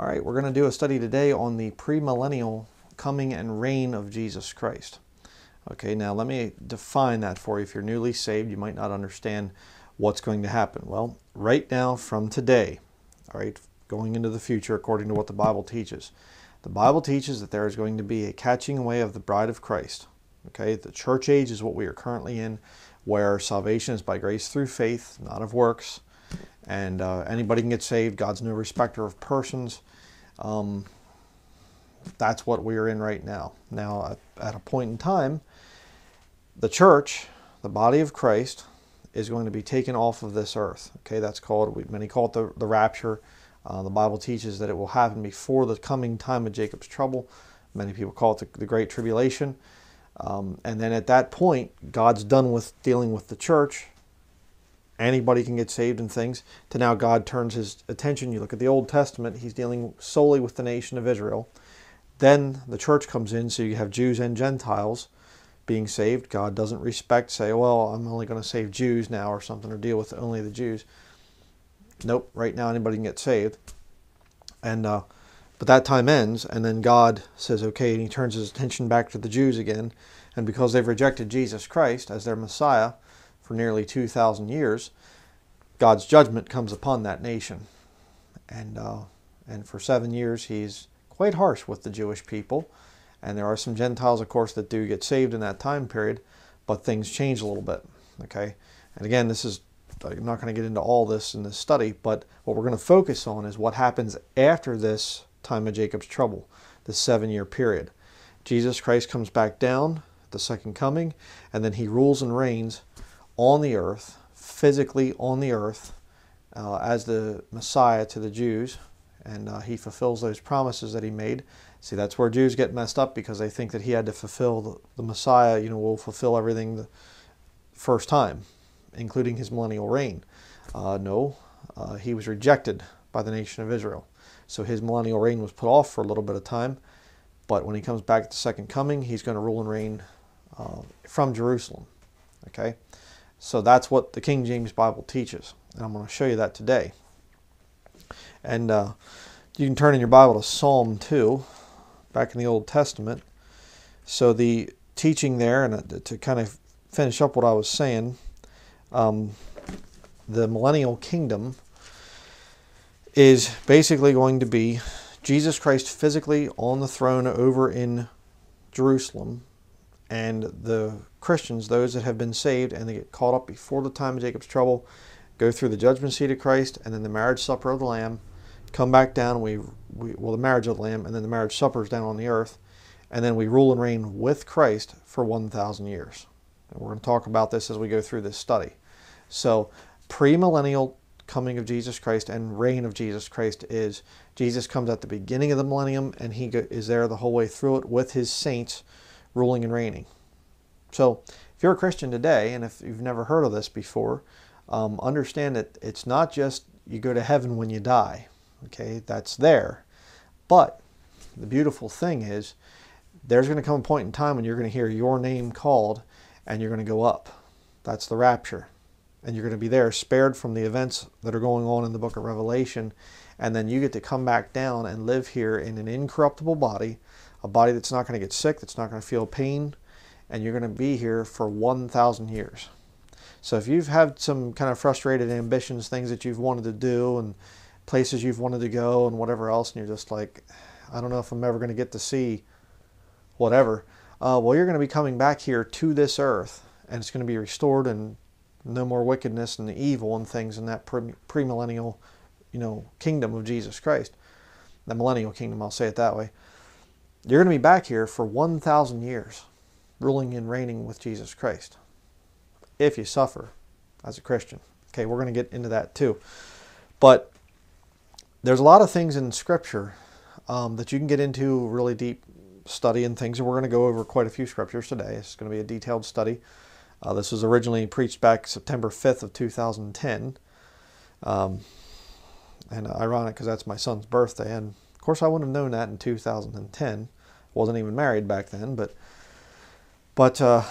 All right, we're going to do a study today on the premillennial coming and reign of Jesus Christ. Okay, now let me define that for you. If you're newly saved, you might not understand what's going to happen. Well, right now from today, all right, going into the future according to what the Bible teaches. The Bible teaches that there is going to be a catching away of the bride of Christ. Okay, the church age is what we are currently in, where salvation is by grace through faith, not of works, and uh, anybody can get saved. God's no respecter of persons. Um, that's what we are in right now. Now, at, a point in time, the church, the body of Christ, is going to be taken off of this earth. Okay, that's called, many call it the, the rapture. Uh, the Bible teaches that it will happen before the coming time of Jacob's trouble. Many people call it the, the Great Tribulation. Um, and then at that point, God's done with dealing with the church. Anybody can get saved and things. To now, God turns his attention. You look at the Old Testament, he's dealing solely with the nation of Israel. Then the church comes in, so you have Jews and Gentiles being saved. God doesn't respect, say, well, I'm only going to save Jews now or something, or deal with only the Jews. Nope, right now anybody can get saved. And uh, but that time ends, and then God says, okay, and he turns his attention back to the Jews again. And because they've rejected Jesus Christ as their Messiah for nearly 2,000 years, God's judgment comes upon that nation. And, uh, and for seven years, he's quite harsh with the Jewish people. And there are some Gentiles, of course, that do get saved in that time period, but things change a little bit. Okay? And again, this is I'm not going to get into all this in this study, but what we're going to focus on is what happens after this time of Jacob's trouble, the seven year period. Jesus Christ comes back down the second coming, and then he rules and reigns on the earth, physically on the earth, uh, as the Messiah to the Jews, and uh, he fulfills those promises that he made. See, that's where Jews get messed up because they think that he had to fulfill the, the Messiah, you know, will fulfill everything the first time, including his millennial reign. Uh, no, uh, he was rejected by the nation of Israel. So his millennial reign was put off for a little bit of time. But when he comes back at the second coming, he's going to rule and reign uh, from Jerusalem. Okay? So that's what the King James Bible teaches. And I'm going to show you that today. And uh, you can turn in your Bible to Psalm 2, back in the Old Testament. So the teaching there, and uh, to kind of finish up what I was saying, um, the millennial kingdom is basically going to be Jesus Christ physically on the throne over in Jerusalem, and the Christians, those that have been saved and they get caught up before the time of Jacob's trouble, go through the judgment seat of Christ and then the marriage supper of the Lamb, come back down. We, we well, the marriage of the Lamb, and then the marriage supper is down on the earth, and then we rule and reign with Christ for 1,000 years. And we're going to talk about this as we go through this study. So, premillennial coming of Jesus Christ and reign of Jesus Christ is Jesus comes at the beginning of the millennium and he is there the whole way through it with his saints ruling and reigning. So, if you're a Christian today and if you've never heard of this before, um, understand that it's not just you go to heaven when you die. Okay, that's there. But the beautiful thing is there's going to come a point in time when you're going to hear your name called and you're going to go up. That's the rapture and you're going to be there spared from the events that are going on in the book of Revelation. And then you get to come back down and live here in an incorruptible body, a body that's not going to get sick, that's not going to feel pain, and you're going to be here for 1,000 years. So if you've had some kind of frustrated ambitions, things that you've wanted to do, and places you've wanted to go, and whatever else, and you're just like, I don't know if I'm ever going to get to see whatever. Uh, well, you're going to be coming back here to this earth, and it's going to be restored and no more wickedness and evil and things in that premillennial, you know, kingdom of Jesus Christ. The millennial kingdom, I'll say it that way. You're going to be back here for 1,000 years, ruling and reigning with Jesus Christ, if you suffer as a Christian. Okay, we're going to get into that too. But there's a lot of things in Scripture um, that you can get into really deep study and things, and we're going to go over quite a few scriptures today. It's going to be a detailed study. Uh, this was originally preached back September 5th of 2010. Um, and ironic because that's my son's birthday. And of course, I wouldn't have known that in 2010. Wasn't even married back then. But, but uh,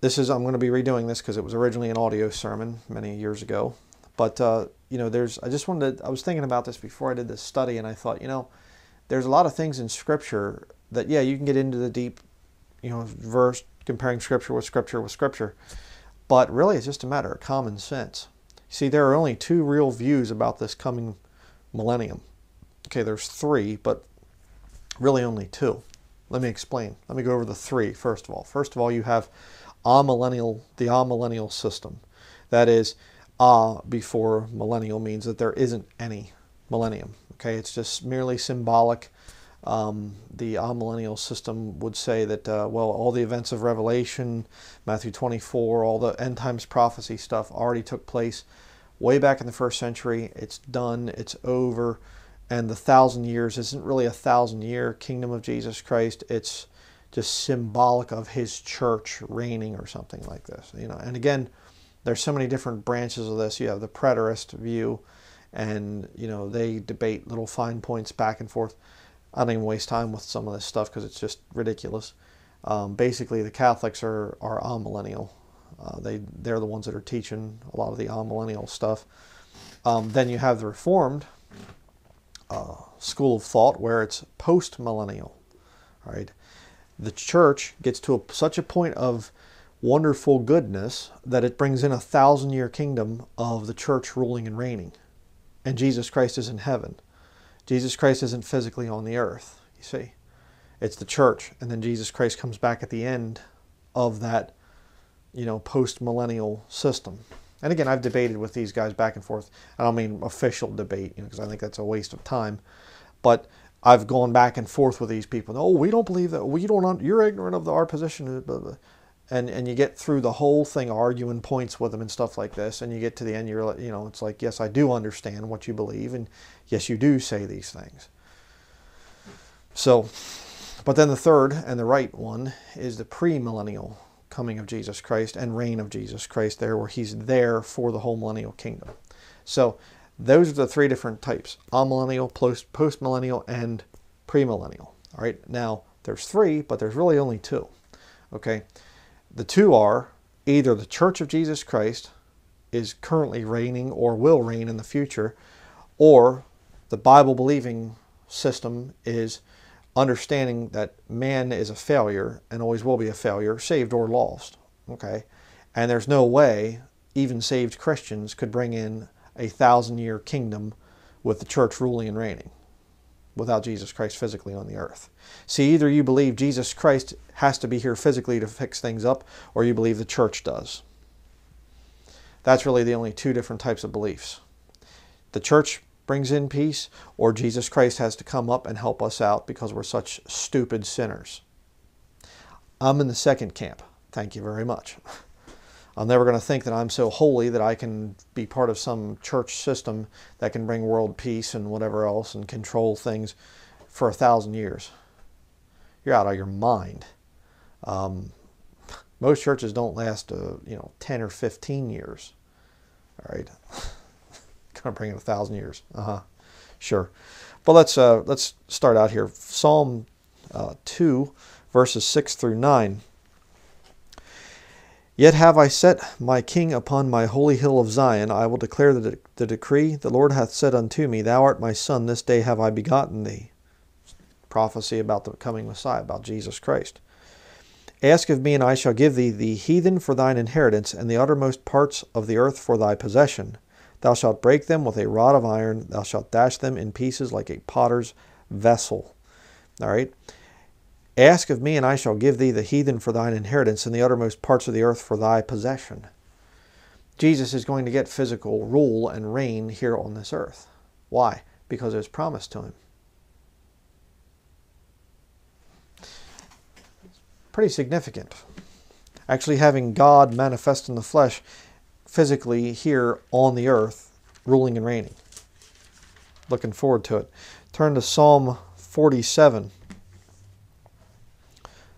this is, I'm going to be redoing this because it was originally an audio sermon many years ago. But uh, you know, there's, I just wanted to, I was thinking about this before I did this study, and I thought, you know, there's a lot of things in Scripture that, yeah, you can get into the deep, you know, verse, comparing Scripture with Scripture with Scripture, but really it's just a matter of common sense. See, there are only two real views about this coming millennium. Okay, there's three, but really only two. Let me explain. Let me go over the three first of all. First of all, you have amillennial, the amillennial system. That is, ah before millennial means that there isn't any millennium. Okay, it's just merely symbolic. Um, the amillennial system would say that, uh, well, all the events of Revelation, Matthew 24, all the end times prophecy stuff already took place way back in the first century. It's done, it's over and the thousand years isn't really a thousand year kingdom of Jesus Christ. It's just symbolic of his church reigning or something like this. You know, and again, there's so many different branches of this. You have the preterist view, and you know they debate little fine points back and forth. I don't even waste time with some of this stuff because it's just ridiculous. Um, basically, the Catholics are are amillennial. Uh, they they're the ones that are teaching a lot of the amillennial stuff. Um, then you have the Reformed, uh, school of thought where it's post millennial. Right? The church gets to a, such a point of wonderful goodness that it brings in a thousand year kingdom of the church ruling and reigning. And Jesus Christ is in heaven. Jesus Christ isn't physically on the earth, you see. It's the church. And then Jesus Christ comes back at the end of that, you know, post millennial system. And again, I've debated with these guys back and forth. I don't mean official debate, you know, because I think that's a waste of time. But I've gone back and forth with these people. Oh, we don't believe that. We don't. You're ignorant of the, our position. Uh, and and you get through the whole thing arguing points with them and stuff like this, and you get to the end. You're you know, it's like yes, I do understand what you believe, and yes, you do say these things. So, but then the third and the right one is the premillennial coming of Jesus Christ and reign of Jesus Christ there, where he's there for the whole millennial kingdom. So those are the three different types amillennial, post millennial, and premillennial. All right, now there's three, but there's really only two. Okay, the two are either the Church of Jesus Christ is currently reigning or will reign in the future, or the Bible believing system is understanding that man is a failure and always will be a failure, saved or lost. Okay? And there's no way even saved Christians could bring in a thousand year kingdom with the church ruling and reigning without Jesus Christ physically on the earth. See, either you believe Jesus Christ has to be here physically to fix things up, or you believe the church does. That's really the only two different types of beliefs. The church brings in peace, or Jesus Christ has to come up and help us out because we're such stupid sinners. I'm in the second camp. Thank you very much. I'm never going to think that I'm so holy that I can be part of some church system that can bring world peace and whatever else and control things for a thousand years. You're out of your mind. Um, most churches don't last, uh, you know, 10 or 15 years. All right. going to bring it a thousand years. Uh huh. Sure. But let's uh, let's start out here. Psalm uh, two, verses six through nine. Yet have I set my king upon my holy hill of Zion. I will declare the, de- the decree. The Lord hath said unto me, Thou art my son, this day have I begotten thee. Prophecy about the coming Messiah, about Jesus Christ. Ask of me, and I shall give thee the heathen for thine inheritance, and the uttermost parts of the earth for thy possession. Thou shalt break them with a rod of iron. Thou shalt dash them in pieces like a potter's vessel. All right. Ask of me, and I shall give thee the heathen for thine inheritance, and the uttermost parts of the earth for thy possession. Jesus is going to get physical rule and reign here on this earth. Why? Because it was promised to him. Pretty significant. Actually, having God manifest in the flesh physically here on the earth, ruling and reigning. Looking forward to it. Turn to Psalm 47.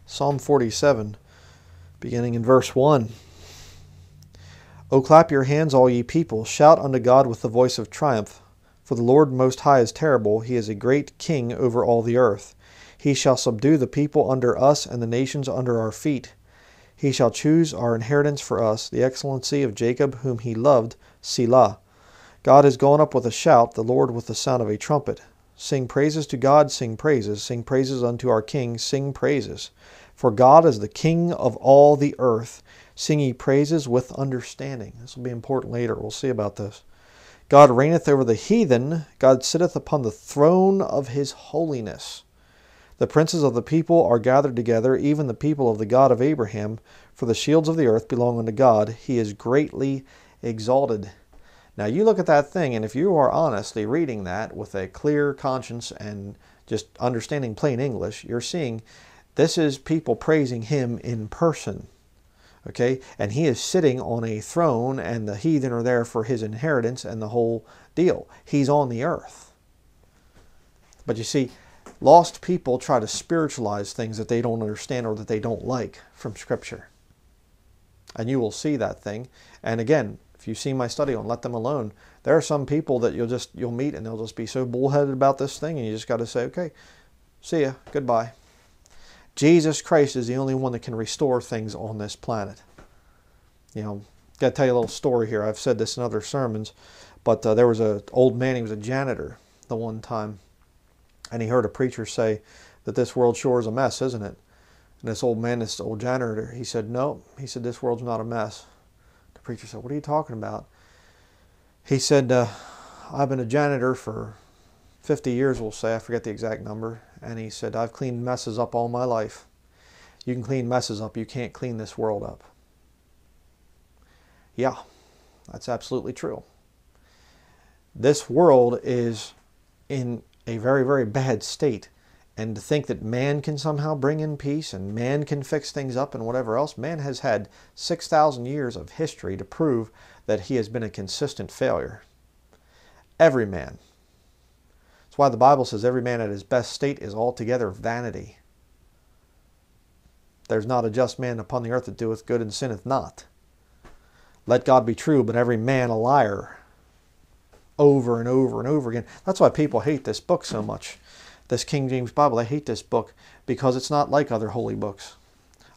Psalm 47, beginning in verse 1. O clap your hands, all ye people. Shout unto God with the voice of triumph. For the Lord Most High is terrible. He is a great king over all the earth. He shall subdue the people under us and the nations under our feet. He shall choose our inheritance for us, the excellency of Jacob, whom he loved, Selah. God is gone up with a shout, the Lord with the sound of a trumpet. Sing praises to God, sing praises, sing praises unto our King, sing praises. For God is the King of all the earth. Sing ye praises with understanding. This will be important later. We'll see about this. God reigneth over the heathen. God sitteth upon the throne of his holiness. The princes of the people are gathered together, even the people of the God of Abraham. For the shields of the earth belong unto God. He is greatly exalted. Now you look at that thing, and if you are honestly reading that with a clear conscience and just understanding plain English, you're seeing this is people praising him in person. Okay? And he is sitting on a throne, and the heathen are there for his inheritance and the whole deal. He's on the earth. But you see, lost people try to spiritualize things that they don't understand or that they don't like from Scripture. And you will see that thing. And again, if you see my study on Let Them Alone, there are some people that you'll just you'll meet and they'll just be so bullheaded about this thing, and you just got to say, okay, see ya, goodbye. Jesus Christ is the only one that can restore things on this planet. You know, got to tell you a little story here. I've said this in other sermons, but uh, there was an old man. He was a janitor the one time, and he heard a preacher say that this world sure is a mess, isn't it? And this old man, this old janitor, he said, no. He said, this world's not a mess The preacher said, What are you talking about? He said, uh, I've been a janitor for 50 years, we'll say. I forget the exact number. And he said, I've cleaned messes up all my life. You can clean messes up, you can't clean this world up. Yeah, that's absolutely true. This world is in a very, very bad state. And to think that man can somehow bring in peace and man can fix things up and whatever else, man has had 6,000 years of history to prove that he has been a consistent failure. Every man. That's why the Bible says every man at his best state is altogether vanity. There's not a just man upon the earth that doeth good and sinneth not. Let God be true, but every man a liar. Over and over and over again. That's why people hate this book so much this King James Bible. they hate this book because it's not like other holy books.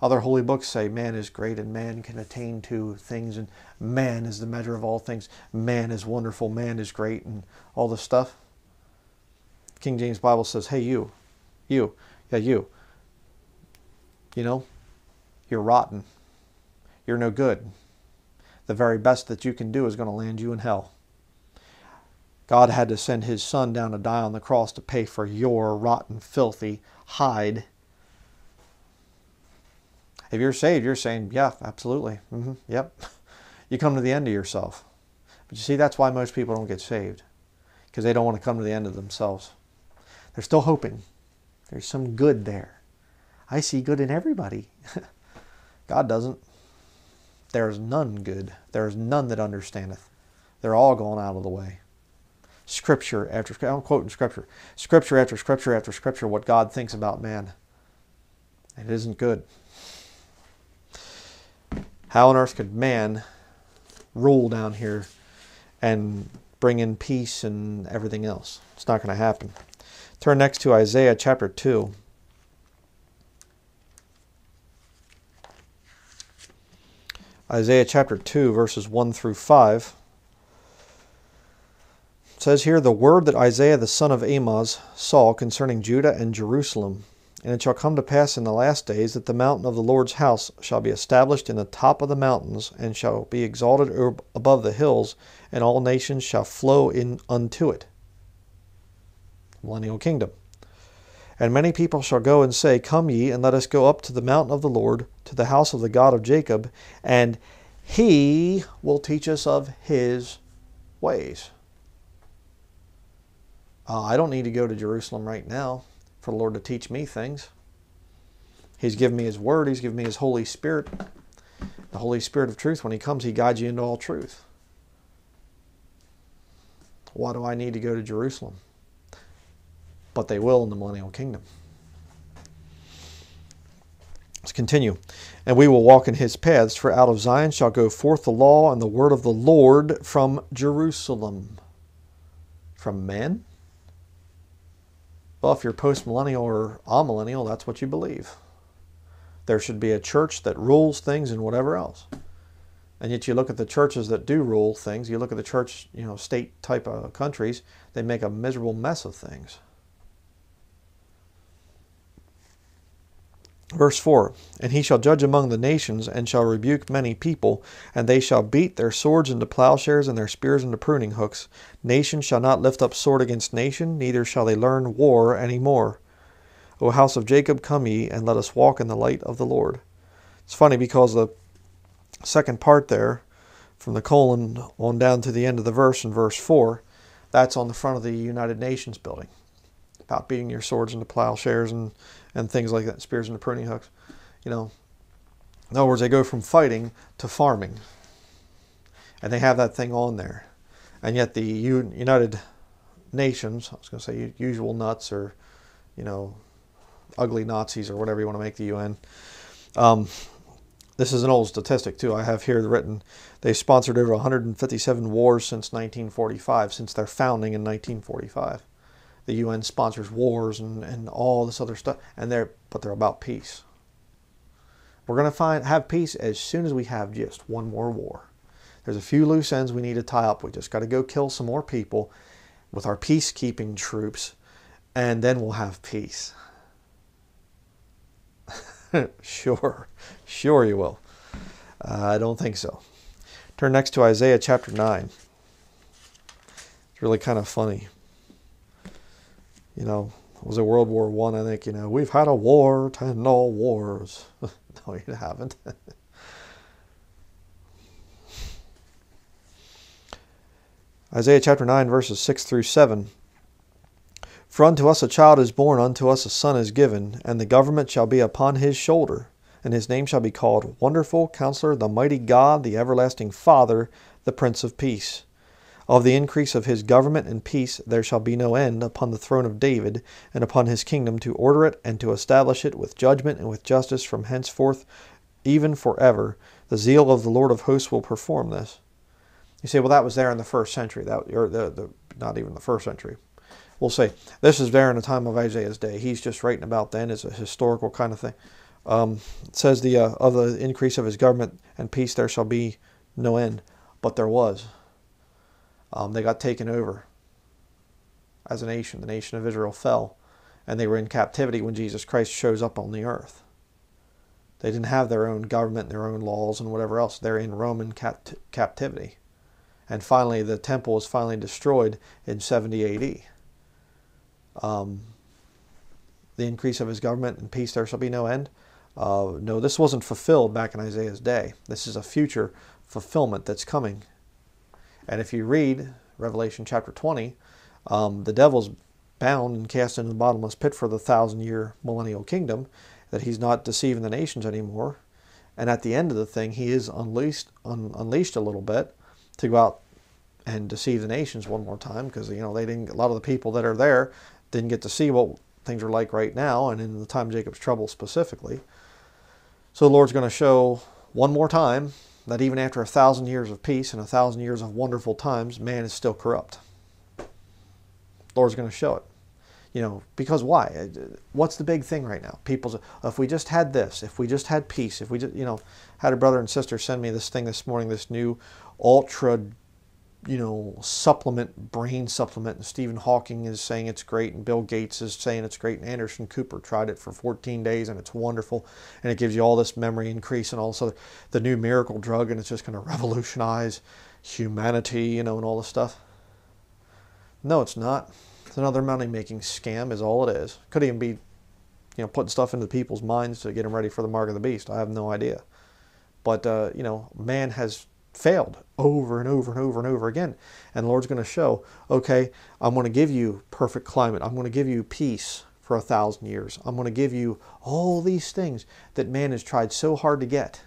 Other holy books say man is great and man can attain to things and man is the measure of all things. Man is wonderful, man is great and all this stuff. King James Bible says, hey you, you, yeah you, you know, you're rotten. You're no good. The very best that you can do is going to land you in hell. God had to send his son down to die on the cross to pay for your rotten, filthy hide. If you're saved, you're saying, yeah, absolutely. Mm-hmm, yep. You come to the end of yourself. But you see, that's why most people don't get saved, because they don't want to come to the end of themselves. They're still hoping. There's some good there. I see good in everybody. God doesn't. There is none good. There is none that understandeth. They're all gone out of the way scripture after scripture. I'm quoting scripture. Scripture after scripture after scripture what God thinks about man. It isn't good. How on earth could man rule down here and bring in peace and everything else? It's not going to happen. Turn next to Isaiah chapter 2. Isaiah chapter 2, verses 1 through 5 says here the word that Isaiah the son of Amoz saw concerning Judah and Jerusalem. And it shall come to pass in the last days that the mountain of the Lord's house shall be established in the top of the mountains, and shall be exalted above the hills, and all nations shall flow in unto it. Millennial kingdom. And many people shall go and say, Come ye, and let us go up to the mountain of the Lord, to the house of the God of Jacob, and he will teach us of his ways. Uh, I don't need to go to Jerusalem right now for the Lord to teach me things. He's given me His Word, He's given me His Holy Spirit. The Holy Spirit of truth, when He comes, He guides you into all truth. Why do I need to go to Jerusalem? But they will in the millennial kingdom. Let's continue. And we will walk in his paths, for out of Zion shall go forth the law and the word of the Lord from Jerusalem. From men? Well, if you're postmillennial or amillennial, that's what you believe. There should be a church that rules things and whatever else. And yet you look at the churches that do rule things, you look at the church, you know, state type of countries, they make a miserable mess of things. Verse 4 And he shall judge among the nations, and shall rebuke many people, and they shall beat their swords into plowshares, and their spears into pruning hooks. Nation shall not lift up sword against nation, neither shall they learn war any more. O house of Jacob, come ye, and let us walk in the light of the Lord. It's funny because the second part there, from the colon on down to the end of the verse in verse 4, that's on the front of the United Nations building about beating your swords into plowshares and, and things like that, spears into pruning hooks. You know, in other words, they go from fighting to farming. And they have that thing on there. And yet the United Nations, I was going to say usual nuts or, you know, ugly Nazis or whatever you want to make the UN. Um, this is an old statistic too. I have here written they sponsored over 157 wars since 1945, since their founding in 1945 the UN sponsors wars and, and all this other stuff, and they're but they're about peace. We're going to find have peace as soon as we have just one more war. There's a few loose ends we need to tie up. We just got to go kill some more people with our peacekeeping troops, and then we'll have peace. sure, sure you will. Uh, I don't think so. Turn next to Isaiah chapter 9. It's really kind of funny you know, it was a World War One. I, I think you know we've had a war to end all wars. no, you haven't. Isaiah chapter 9, verses 6 through 7. For unto us a child is born, unto us a son is given, and the government shall be upon his shoulder, and his name shall be called Wonderful Counselor, the Mighty God, the Everlasting Father, the Prince of Peace. Of the increase of his government and peace there shall be no end upon the throne of David, and upon his kingdom to order it and to establish it with judgment and with justice from henceforth, even forever. The zeal of the Lord of hosts will perform this. You say, well, that was there in the first century, that or the, the not even the first century. We'll say this is there in the time of Isaiah's day. He's just writing about then as a historical kind of thing. Um, says the uh, of the increase of his government and peace there shall be no end, but there was. Um, they got taken over as a nation. The nation of Israel fell, and they were in captivity when Jesus Christ shows up on the earth. They didn't have their own government, and their own laws, and whatever else. They're in Roman capt- captivity. And finally, the temple was finally destroyed in 70 AD. Um, the increase of his government and peace there shall be no end. Uh, no, this wasn't fulfilled back in Isaiah's day. This is a future fulfillment that's coming and if you read Revelation chapter 20, um, the devil's bound and cast into the bottomless pit for the thousand year millennial kingdom, that he's not deceiving the nations anymore. And at the end of the thing, he is unleashed, un, unleashed a little bit to go out and deceive the nations one more time because you know they didn't. A lot of the people that are there didn't get to see what things are like right now, and in the time of Jacob's trouble specifically. So the Lord's going to show one more time that even after a thousand years of peace and a thousand years of wonderful times, man is still corrupt. The Lord's going to show it. You know, because why? Uh, what's the big thing right now? People's, if we just had this, if we just had peace, if we just, you know, had a brother and sister send me this thing this morning, this new ultra you know, supplement, brain supplement. And Stephen Hawking is saying it's great, and Bill Gates is saying it's great, and Anderson Cooper tried it for 14 days, and it's wonderful, and it gives you all this memory increase, and also the new miracle drug, and it's just going to revolutionize humanity, you know, and all this stuff. No, it's not. It's another money-making scam, is all it is. Could even be, you know, putting stuff into people's minds to get them ready for the mark of the beast. I have no idea. But uh, you know, man has failed over and over and over and over again. And the Lord's going to show, okay, I'm going to give you perfect climate. I'm going to give you peace for a thousand years. I'm going to give you all these things that man has tried so hard to get.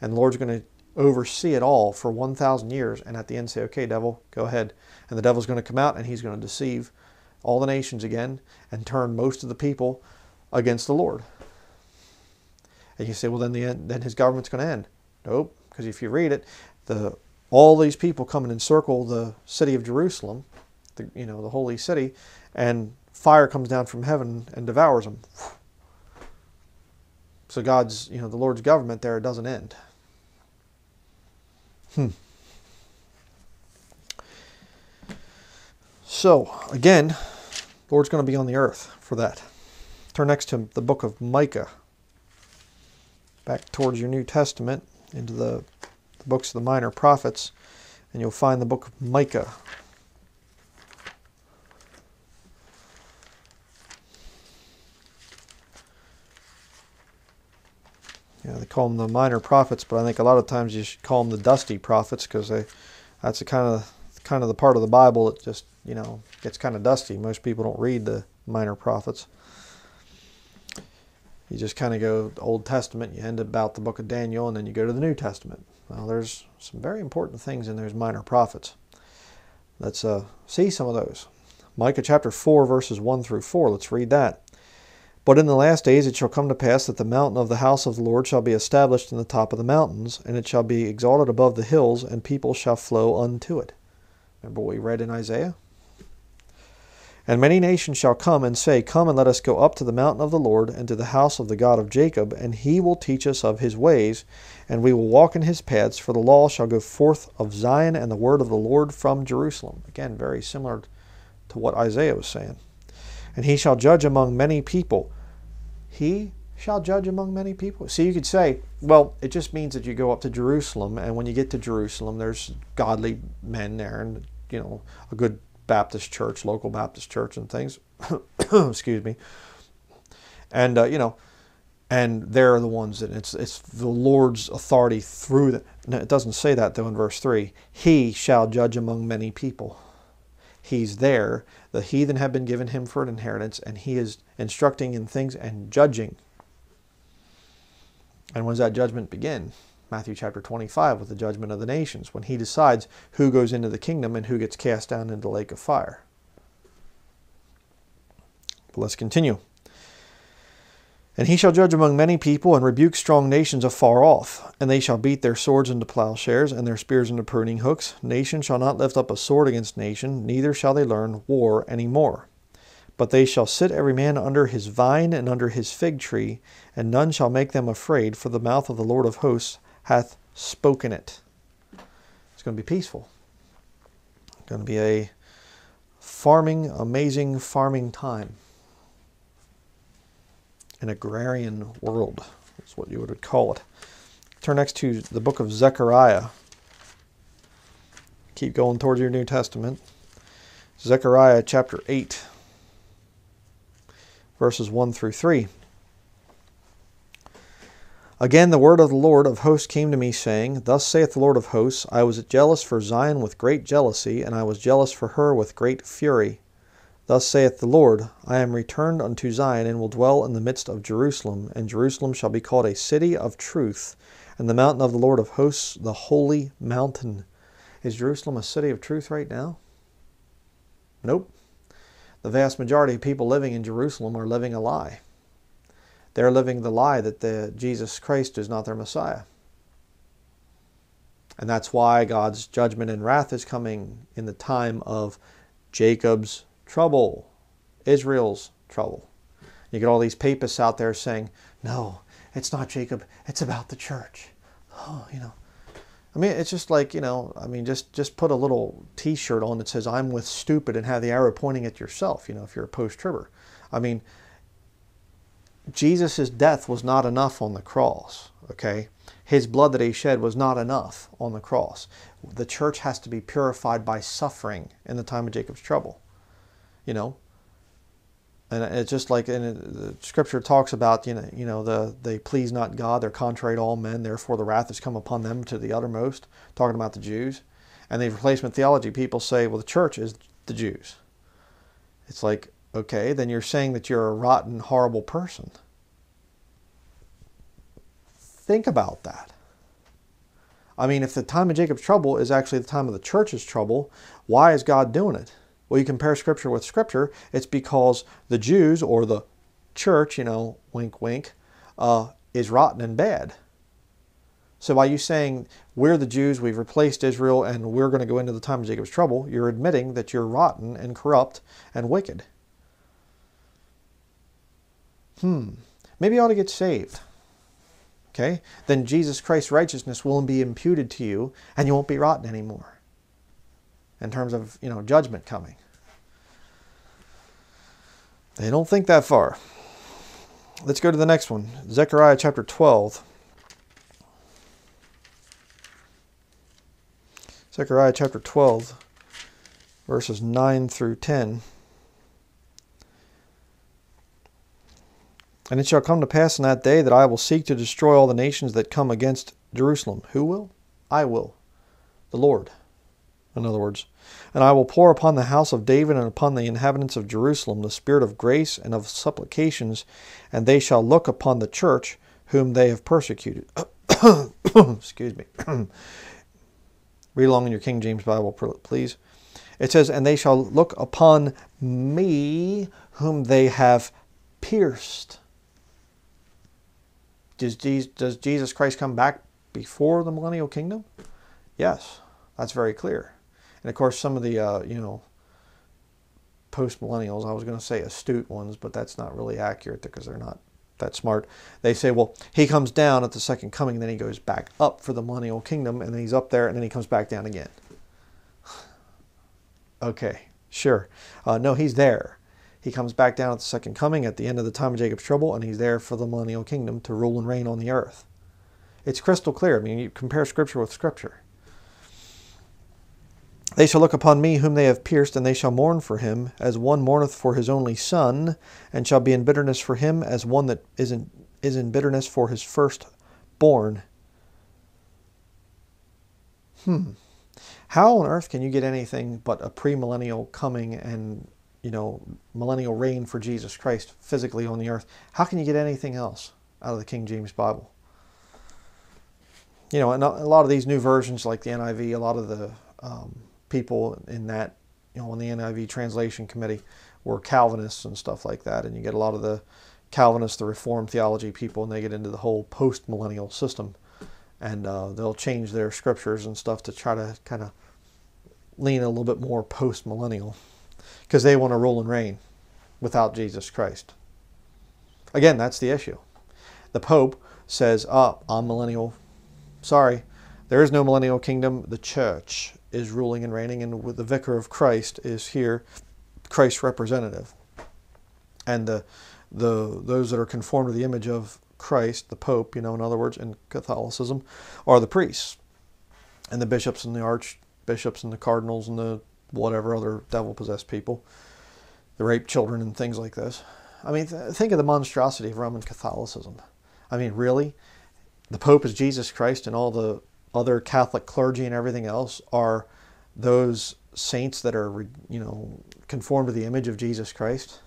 And the Lord's going to oversee it all for 1,000 years. And at the end say, okay, devil, go ahead. And the devil's going to come out and he's going to deceive all the nations again and turn most of the people against the Lord. And you say, well, then the end, then his government's going to end. Nope, because if you read it, the all these people come and encircle the city of Jerusalem, the, you know, the holy city, and fire comes down from heaven and devours them. So God's, you know, the Lord's government there doesn't end. Hmm. So, again, Lord's going to be on the earth for that. Turn next to the book of Micah. Back towards your New Testament, into the, the books of the minor prophets, and you'll find the book of Micah. Yeah, they call them the minor prophets, but I think a lot of times you should call them the dusty prophets because they that's kind of kind of the part of the Bible that just you know gets kind of dusty. Most people don't read the minor prophets. You just kind of go Old Testament, you end about the book of Daniel, and then you go to the New Testament. Well, there's some very important things in those minor prophets. Let's uh, see some of those. Micah chapter 4, verses 1 through 4. Let's read that. But in the last days it shall come to pass that the mountain of the house of the Lord shall be established in the top of the mountains, and it shall be exalted above the hills, and people shall flow unto it. Remember what we read in Isaiah? And many nations shall come and say, Come and let us go up to the mountain of the Lord, and to the house of the God of Jacob, and he will teach us of his ways, and we will walk in his paths, for the law shall go forth of Zion, and the word of the Lord from Jerusalem. Again, very similar to what Isaiah was saying and he shall judge among many people. He shall judge among many people. See, you could say, well, it just means that you go up to Jerusalem, and when you get to Jerusalem, there's godly men there, and you know, a good Baptist church, local Baptist church, and things. Excuse me. And uh, you know, and they're the ones that it's it's the Lord's authority through it doesn't say that though in verse three. He shall judge among many people. He's there. The heathen have been given him for an inheritance, and he is instructing in things and judging. And when does that judgment begin? Matthew chapter 25 with the judgment of the nations, when he decides who goes into the kingdom and who gets cast down into the lake of fire. But let's continue. And he shall judge among many people, and rebuke strong nations afar off. And they shall beat their swords into plowshares, and their spears into pruning hooks. Nation shall not lift up a sword against nation, neither shall they learn war any more. But they shall sit every man under his vine and under his fig tree, and none shall make them afraid, for the mouth of the Lord of hosts hath spoken it. It's going to be peaceful. It's going to be a farming, amazing farming time an agrarian world, is what you would call it. Turn next to the book of Zechariah. Keep going towards your New Testament. Zechariah chapter 8, verses 1 through 3. Again, the word of the Lord of hosts came to me, saying, Thus saith the Lord of hosts, I was jealous for Zion with great jealousy, and I was jealous for her with great fury. Thus saith the Lord, I am returned unto Zion, and will dwell in the midst of Jerusalem, and Jerusalem shall be called a city of truth, and the mountain of the Lord of hosts, the holy mountain. Is Jerusalem a city of truth right now? Nope. The vast majority of people living in Jerusalem are living a lie. They're living the lie that the Jesus Christ is not their Messiah. And that's why God's judgment and wrath is coming in the time of Jacob's trouble, Israel's trouble. You get all these papists out there saying, no, it's not Jacob, it's about the church. Oh, you know. I mean, it's just like, you know, I mean, just, just put a little t-shirt on that says, I'm with stupid and have the arrow pointing at yourself, you know, if you're a post-tribber. I mean, Jesus' death was not enough on the cross, okay? His blood that he shed was not enough on the cross. The church has to be purified by suffering in the time of Jacob's trouble you know. And it's just like in the scripture talks about, you know, you know, the they please not God, they're contrary to all men, therefore the wrath has come upon them to the uttermost, talking about the Jews. And the replacement theology people say, well, the church is the Jews. It's like, okay, then you're saying that you're a rotten, horrible person. Think about that. I mean, if the time of Jacob's trouble is actually the time of the church's trouble, why is God doing it? Well, you compare Scripture with Scripture, it's because the Jews or the church, you know, wink, wink, uh, is rotten and bad. So by you saying we're the Jews, we've replaced Israel, and we're going to go into the time of Jacob's trouble, you're admitting that you're rotten and corrupt and wicked. Hmm. Maybe I ought to get saved. okay, then Jesus Christ's righteousness will be imputed to you and you won't be rotten anymore in terms of, you know, judgment coming. They don't think that far. Let's go to the next one. Zechariah chapter 12. Zechariah chapter 12, verses 9 through 10. And it shall come to pass in that day that I will seek to destroy all the nations that come against Jerusalem. Who will? I will. The Lord. In other words, and I will pour upon the house of David and upon the inhabitants of Jerusalem the spirit of grace and of supplications, and they shall look upon the church whom they have persecuted. Excuse me. Read along in your King James Bible, please. It says, And they shall look upon me whom they have pierced. Does Jesus Christ come back before the millennial kingdom? Yes, that's very clear. And of course, some of the, uh, you know, post millennials, I was going to say astute ones, but that's not really accurate because they're not that smart. They say, well, he comes down at the second coming, then he goes back up for the millennial kingdom, and then he's up there, and then he comes back down again. okay, sure. Uh, no, he's there. He comes back down at the second coming at the end of the time of Jacob's trouble, and he's there for the millennial kingdom to rule and reign on the earth. It's crystal clear. I mean, you compare Scripture with Scripture. They shall look upon me whom they have pierced, and they shall mourn for him, as one mourneth for his only son, and shall be in bitterness for him, as one that is in, is in bitterness for his firstborn. Hmm. How on earth can you get anything but a premillennial coming and, you know, millennial reign for Jesus Christ physically on the earth? How can you get anything else out of the King James Bible? You know, and a lot of these new versions, like the NIV, a lot of the um, people in that, you know, on the NIV translation committee were Calvinists and stuff like that. And you get a lot of the Calvinists, the Reformed theology people, and they get into the whole post millennial system. And uh, they'll change their scriptures and stuff to try to kind of lean a little bit more post millennial because they want to rule and reign without Jesus Christ. Again, that's the issue. The Pope says, oh, amillennial. Sorry, there is no millennial kingdom. The church is ruling and reigning, and the vicar of Christ is here, Christ's representative. And the, the those that are conformed to the image of Christ, the Pope, you know, in other words, in Catholicism, are the priests, and the bishops and the archbishops and the cardinals and the whatever other devil-possessed people, the rape children and things like this. I mean, th- think of the monstrosity of Roman Catholicism. I mean, really, the Pope is Jesus Christ, and all the other Catholic clergy and everything else are those saints that are, you know, conformed to the image of Jesus Christ,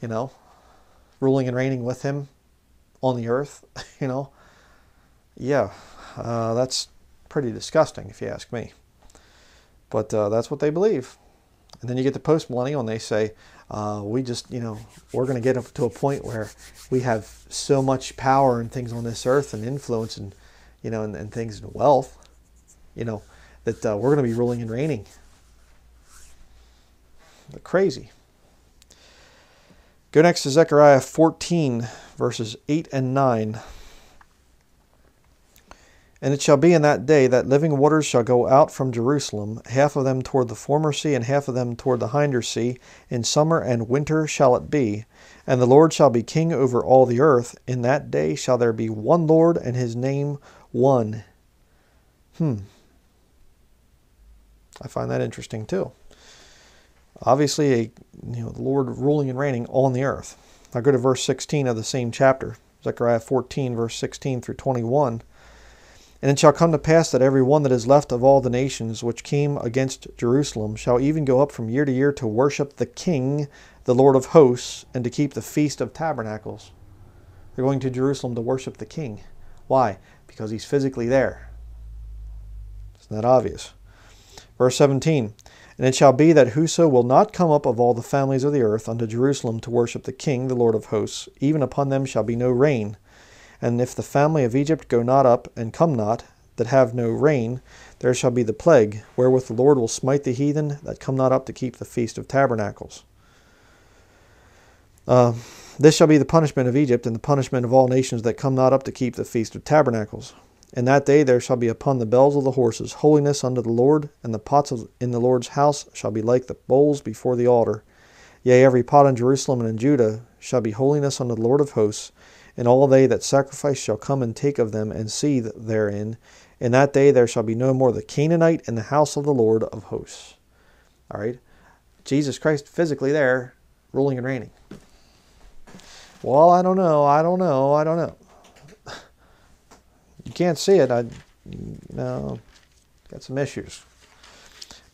you know, ruling and reigning with him on the earth, you know. Yeah, uh, that's pretty disgusting if you ask me. But uh, that's what they believe. And then you get the post millennial and they say, uh, we just, you know, we're going to get to a point where we have so much power and things on this earth and influence and you know, and, and things and wealth, you know, that uh, we're going to be ruling and reigning. They're crazy. Go next to Zechariah 14, verses 8 and 9. And it shall be in that day that living waters shall go out from Jerusalem, half of them toward the former sea, and half of them toward the hinder sea. In summer and winter shall it be. And the Lord shall be king over all the earth. In that day shall there be one Lord, and his name one. Hmm. I find that interesting too. Obviously, a, you know, the Lord ruling and reigning on the earth. Now go to verse 16 of the same chapter, Zechariah 14, verse 16 through 21. And it shall come to pass that every one that is left of all the nations which came against Jerusalem shall even go up from year to year to worship the King, the Lord of hosts, and to keep the feast of tabernacles. They're going to Jerusalem to worship the King. Why? because he's physically there. Isn't that obvious? Verse 17 And it shall be that whoso will not come up of all the families of the earth unto Jerusalem to worship the King, the Lord of hosts, even upon them shall be no rain. And if the family of Egypt go not up, and come not, that have no rain, there shall be the plague, wherewith the Lord will smite the heathen that come not up to keep the feast of tabernacles. Uh, This shall be the punishment of Egypt, and the punishment of all nations that come not up to keep the feast of tabernacles. In that day there shall be upon the bells of the horses holiness unto the Lord, and the pots of, in the Lord's house shall be like the bowls before the altar. Yea, every pot in Jerusalem and in Judah shall be holiness unto the Lord of hosts, and all they that sacrifice shall come and take of them and seethe therein. In that day there shall be no more the Canaanite in the house of the Lord of hosts. All right? Jesus Christ physically there, ruling and reigning. Well, I don't know. I don't know. I don't know. You can't see it. I no, got some issues.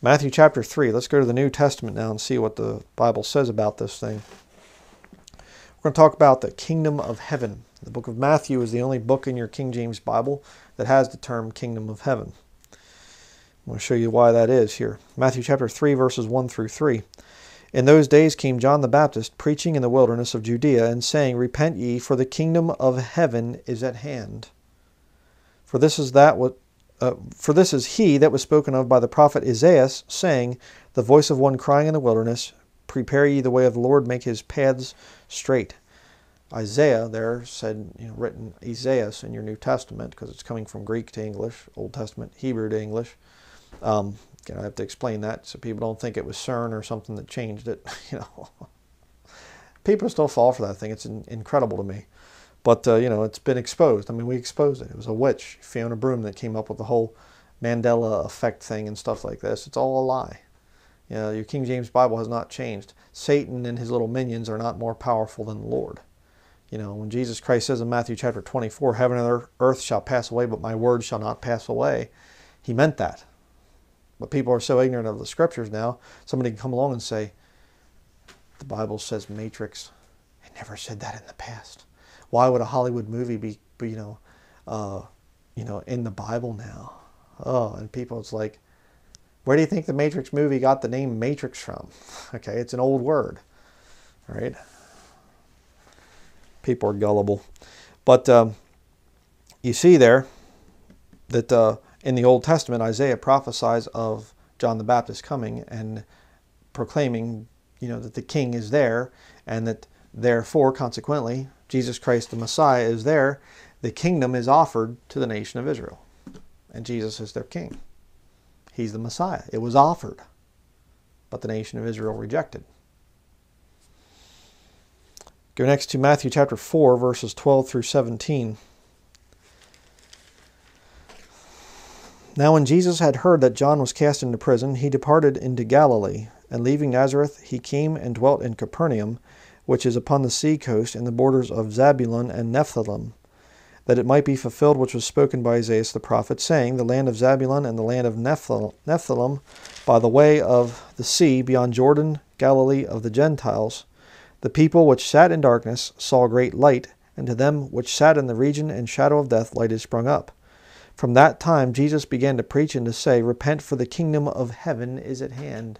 Matthew chapter 3. Let's go to the New Testament now and see what the Bible says about this thing. We're going to talk about the kingdom of heaven. The book of Matthew is the only book in your King James Bible that has the term kingdom of heaven. I'm going to show you why that is here. Matthew chapter 3, verses 1 through 3. In those days came John the Baptist, preaching in the wilderness of Judea, and saying, Repent ye, for the kingdom of heaven is at hand. For this is that what uh, for this is he that was spoken of by the prophet Isaiah, saying, The voice of one crying in the wilderness, Prepare ye the way of the Lord, make his paths straight. Isaiah there said, you know, written Esaias in your New Testament because it's coming from Greek to English, Old Testament, Hebrew to English. Um, you know, I have to explain that so people don't think it was CERN or something that changed it. You know, people still fall for that thing. It's in, incredible to me. But, uh, you know, it's been exposed. I mean, we exposed it. It was a witch, Fiona Broome, that came up with the whole Mandela effect thing and stuff like this. It's all a lie. You know, your King James Bible has not changed. Satan and his little minions are not more powerful than the Lord. You know, when Jesus Christ says in Matthew chapter 24, Heaven and earth shall pass away, but my word shall not pass away, he meant that. But people are so ignorant of the scriptures now, somebody can come along and say, the Bible says matrix. It never said that in the past why would a Hollywood movie be, be you know, uh, you know, in the Bible now? Oh, and people, it's like, where do you think the Matrix movie got the name Matrix from? Okay, it's an old word, right? People are gullible, but um, you see there that uh, in the Old Testament, Isaiah prophesies of John the Baptist coming and proclaiming, you know, that the King is there, and that therefore, consequently, Jesus Christ the Messiah is there, the kingdom is offered to the nation of Israel. And Jesus is their king. He's the Messiah. It was offered, but the nation of Israel rejected. Go next to Matthew chapter 4, verses 12 through 17. Now, when Jesus had heard that John was cast into prison, he departed into Galilee, and leaving Nazareth, he came and dwelt in Capernaum which is upon the sea coast in the borders of Zabulon and Nephthalim, that it might be fulfilled which was spoken by Isaiah the prophet, saying, The land of Zabulon and the land of Nephthalim, by the way of the sea beyond Jordan, Galilee of the Gentiles. The people which sat in darkness saw great light, and to them which sat in the region and shadow of death light is sprung up. From that time Jesus began to preach and to say, Repent, for the kingdom of heaven is at hand.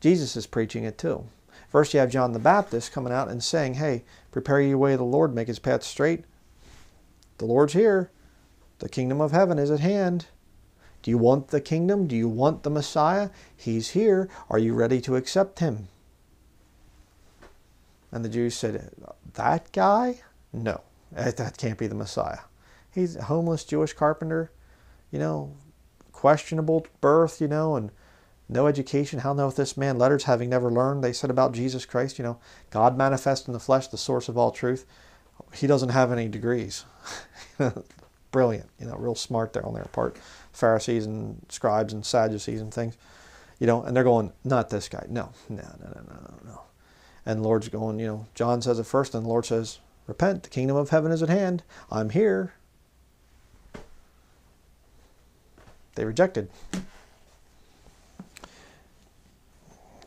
Jesus is preaching it too. First, you have John the Baptist coming out and saying, Hey, prepare your way the Lord, make his path straight. The Lord's here. The kingdom of heaven is at hand. Do you want the kingdom? Do you want the Messiah? He's here. Are you ready to accept him? And the Jews said, That guy? No, eh, that can't be the Messiah. He's a homeless Jewish carpenter, you know, questionable birth, you know, and no education. How knoweth this man letters, having never learned? They said about Jesus Christ, you know, God manifest in the flesh, the source of all truth. He doesn't have any degrees. Brilliant, you know, real smart there on their part. Pharisees and scribes and Sadducees and things, you know, and they're going, not this guy. No, no, no, no, no, no. And Lord's going, you know, John says it first, and the Lord says, repent, the kingdom of heaven is at hand. I'm here. They rejected.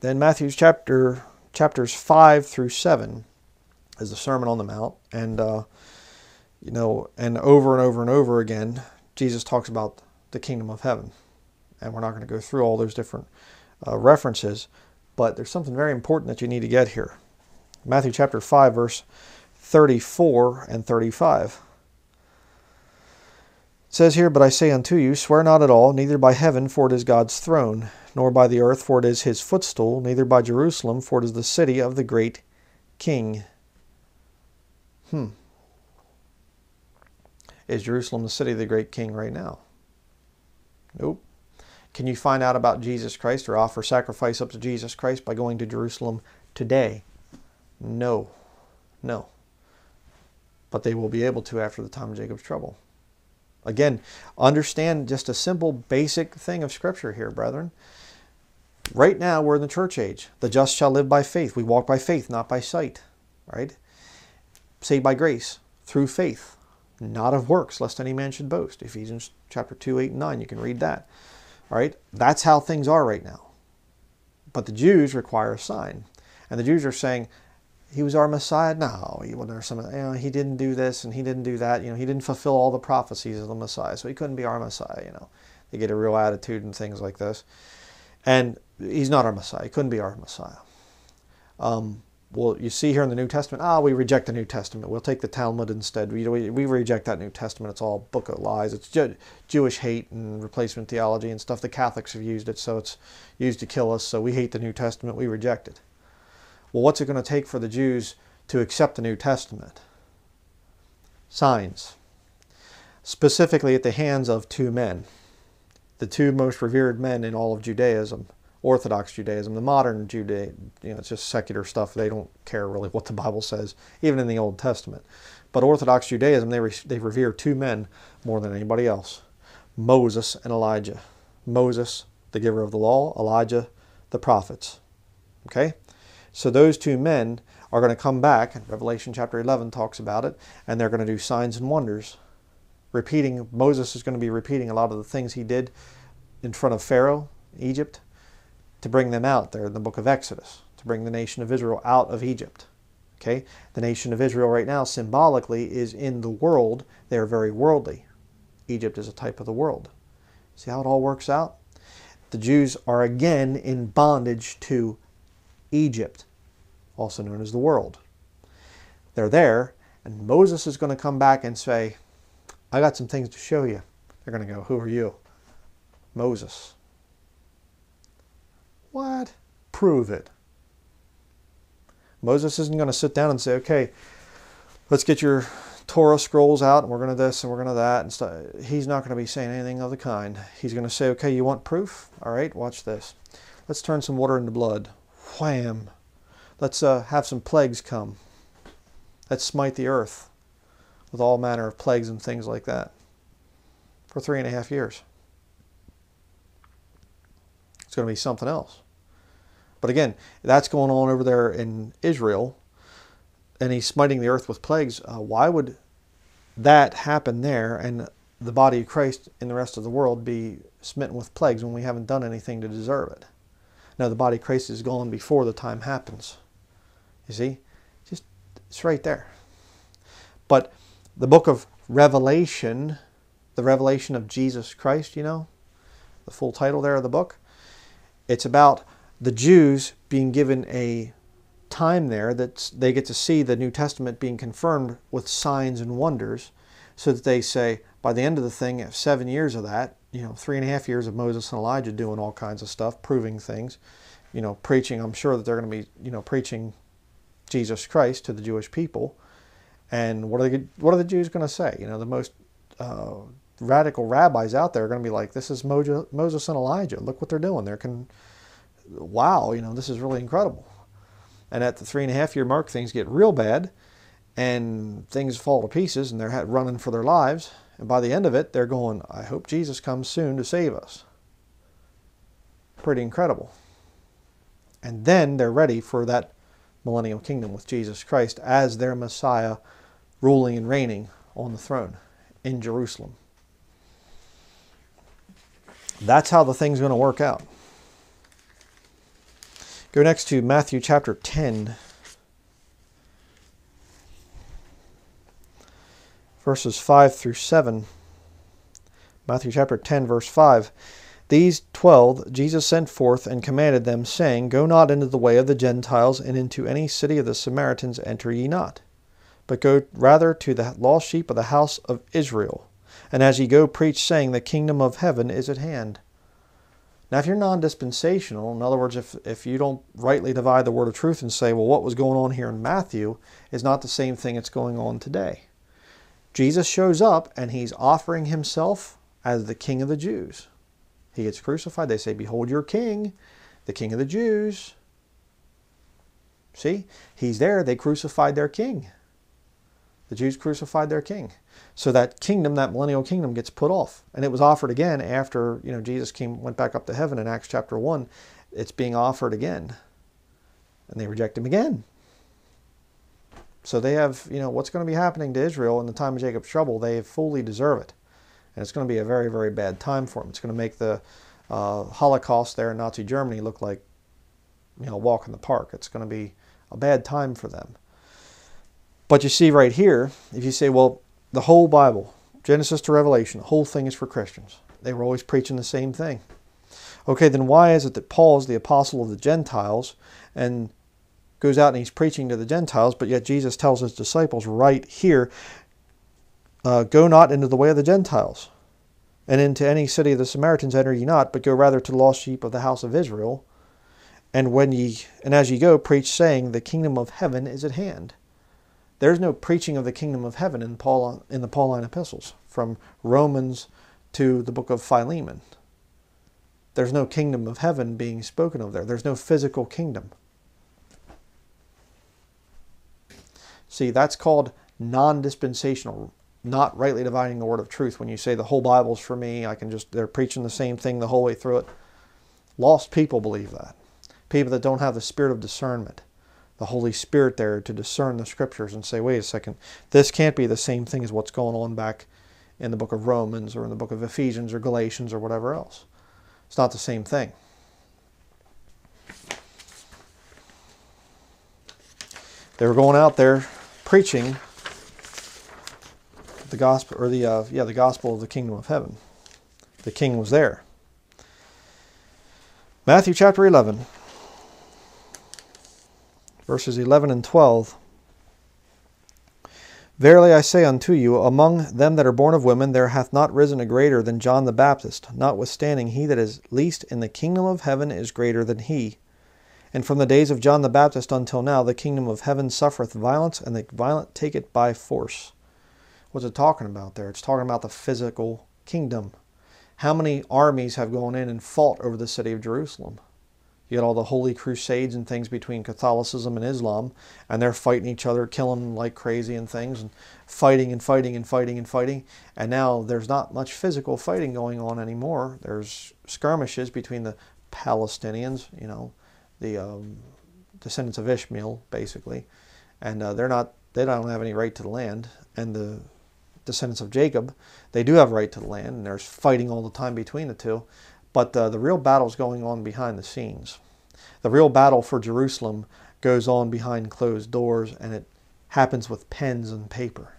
Then Matthew chapter chapters five through seven is the Sermon on the Mount, and uh, you know, and over and over and over again, Jesus talks about the kingdom of heaven, and we're not going to go through all those different uh, references, but there's something very important that you need to get here. Matthew chapter five, verse thirty-four and thirty-five. It says here, But I say unto you, swear not at all, neither by heaven, for it is God's throne nor by the earth, for it is his footstool, neither by Jerusalem, for it is the city of the great king. Hmm. Is Jerusalem the city of the great king right now? Nope. Can you find out about Jesus Christ or offer sacrifice up to Jesus Christ by going to Jerusalem today? No. No. But they will be able to after the time of Jacob's trouble. Again, understand just a simple, basic thing of Scripture here, brethren. Right now, we're in the church age. The just shall live by faith. We walk by faith, not by sight. Right? Saved by grace, through faith, not of works, lest any man should boast. Ephesians chapter 2, 8, and 9. You can read that. All right? That's how things are right now. But the Jews require a sign. And the Jews are saying, he was our Messiah. No, he wasn't some. You know, he didn't do this and he didn't do that. You know, he didn't fulfill all the prophecies of the Messiah, so he couldn't be our Messiah. You know, they get a real attitude and things like this, and he's not our Messiah. He couldn't be our Messiah. Um, well, you see here in the New Testament, ah, we reject the New Testament. We'll take the Talmud instead. We, we, we reject that New Testament. It's all book of lies. It's Jew, Jewish hate and replacement theology and stuff. The Catholics have used it, so it's used to kill us. So we hate the New Testament. We reject it. Well, what's it going to take for the Jews to accept the New Testament? Signs. Specifically at the hands of two men, the two most revered men in all of Judaism, Orthodox Judaism, the modern Judaism, you know, it's just secular stuff. They don't care really what the Bible says, even in the Old Testament. But Orthodox Judaism, they, re they revere two men more than anybody else Moses and Elijah. Moses, the giver of the law, Elijah, the prophets. Okay? So those two men are going to come back, Revelation chapter 11 talks about it, and they're going to do signs and wonders. Repeating, Moses is going to be repeating a lot of the things he did in front of Pharaoh, Egypt, to bring them out there in the book of Exodus, to bring the nation of Israel out of Egypt. Okay? The nation of Israel right now symbolically is in the world. They are very worldly. Egypt is a type of the world. See how it all works out? The Jews are again in bondage to Egypt, also known as the world. They're there, and Moses is going to come back and say, I got some things to show you. They're going to go, Who are you? Moses. What? Prove it. Moses isn't going to sit down and say, Okay, let's get your Torah scrolls out and we're going to this and we're going to that and stuff. He's not going to be saying anything of the kind. He's going to say, okay, you want proof? All right, watch this. Let's turn some water into blood wham, let's uh, have some plagues come. Let's smite the earth with all manner of plagues and things like that for three and a half years. It's going to be something else. But again, that's going on over there in Israel, and he's smiting the earth with plagues. Uh, why would that happen there and the body of Christ in the rest of the world be smitten with plagues when we haven't done anything to deserve it? Now the body of Christ is gone before the time happens. You see? Just it's right there. But the book of Revelation, the revelation of Jesus Christ, you know, the full title there of the book, it's about the Jews being given a time there that they get to see the New Testament being confirmed with signs and wonders so that they say, by the end of the thing, seven years of that, you know, three and a half years of Moses and Elijah doing all kinds of stuff, proving things, you know, preaching. I'm sure that they're going to be, you know, preaching Jesus Christ to the Jewish people. And what are the what are the Jews going to say? You know, the most uh, radical rabbis out there are going to be like, "This is Moses and Elijah. Look what they're doing. They're can, wow, you know, this is really incredible." And at the three and a half year mark, things get real bad, and things fall to pieces, and they're running for their lives. And by the end of it, they're going, I hope Jesus comes soon to save us. Pretty incredible. And then they're ready for that millennial kingdom with Jesus Christ as their Messiah ruling and reigning on the throne in Jerusalem. That's how the thing's going to work out. Go next to Matthew chapter 10. verses 5 through 7. Matthew chapter 10, verse 5. These twelve Jesus sent forth and commanded them, saying, Go not into the way of the Gentiles, and into any city of the Samaritans enter ye not, but go rather to the lost sheep of the house of Israel. And as ye go, preach, saying, The kingdom of heaven is at hand. Now, if you're non dispensational, in other words, if, if you don't rightly divide the word of truth and say, well, what was going on here in Matthew is not the same thing that's going on today. Jesus shows up and he's offering himself as the king of the Jews. He gets crucified. They say, Behold your king, the king of the Jews. See, he's there. They crucified their king. The Jews crucified their king. So that kingdom, that millennial kingdom, gets put off. And it was offered again after, you know, Jesus came went back up to heaven in Acts chapter 1. It's being offered again. And they reject him again. So they have, you know, what's going to be happening to Israel in the time of Jacob's trouble, they fully deserve it. And it's going to be a very, very bad time for them. It's going to make the uh, Holocaust there in Nazi Germany look like, you know, walk in the park. It's going to be a bad time for them. But you see right here, if you say, well, the whole Bible, Genesis to Revelation, the whole thing is for Christians. They were always preaching the same thing. Okay, then why is it that Paul is the apostle of the Gentiles and goes out and he's preaching to the Gentiles, but yet Jesus tells his disciples right here, uh, Go not into the way of the Gentiles, and into any city of the Samaritans enter ye not, but go rather to the lost sheep of the house of Israel. And when ye and as ye go, preach, saying, The kingdom of heaven is at hand. There's no preaching of the kingdom of heaven in Paul in the Pauline epistles, from Romans to the book of Philemon. There's no kingdom of heaven being spoken of there. There's no physical kingdom. See, that's called non dispensational not rightly dividing the word of truth. When you say the whole Bible's for me, I can just, they're preaching the same thing the whole way through it. Lost people believe that. People that don't have the spirit of discernment, the Holy Spirit there to discern the scriptures and say, wait a second, this can't be the same thing as what's going on back in the book of Romans or in the book of Ephesians or Galatians or whatever else. It's not the same thing. They were going out there preaching the gospel or the uh, yeah the gospel of the kingdom of heaven. The king was there. Matthew chapter 11 verses 11 and 12 Verily I say unto you, among them that are born of women there hath not risen a greater than John the Baptist. Notwithstanding, he that is least in the kingdom of heaven is greater than he. And from the days of John the Baptist until now, the kingdom of heaven suffereth violence, and the violent take it by force. What's it talking about there? It's talking about the physical kingdom. How many armies have gone in and fought over the city of Jerusalem? You got all the holy crusades and things between Catholicism and Islam, and they're fighting each other, killing like crazy and things, and fighting and fighting and fighting and fighting. And now there's not much physical fighting going on anymore. There's skirmishes between the Palestinians, you know, the um, descendants of Ishmael, basically, and uh, they're not they don't have any right to the land, and the descendants of Jacob, they do have right to the land, and there's fighting all the time between the two. But uh, the real battle is going on behind the scenes. The real battle for Jerusalem goes on behind closed doors, and it happens with pens and paper.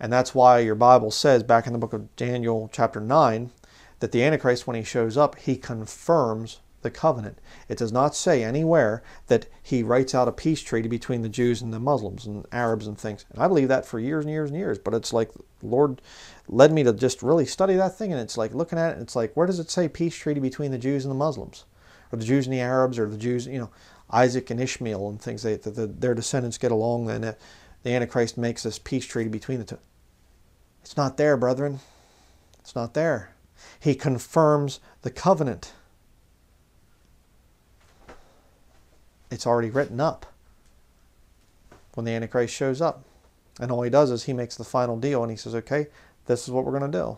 And that's why your Bible says back in the book of Daniel, chapter 9, that the Antichrist, when he shows up, he confirms the covenant. It does not say anywhere that he writes out a peace treaty between the Jews and the Muslims and Arabs and things. And I believe that for years and years and years. But it's like Lord led me to just really study that thing, and it's like looking at it, it's like where does it say peace treaty between the Jews and the Muslims, or the Jews and the Arabs, or the Jews, you know, Isaac and Ishmael and things. that, the, the, their descendants get along, and the Antichrist makes this peace treaty between the two. It's not there, brethren. It's not there. He confirms the covenant. It's already written up when the Antichrist shows up. And all he does is he makes the final deal and he says, okay, this is what we're going to do.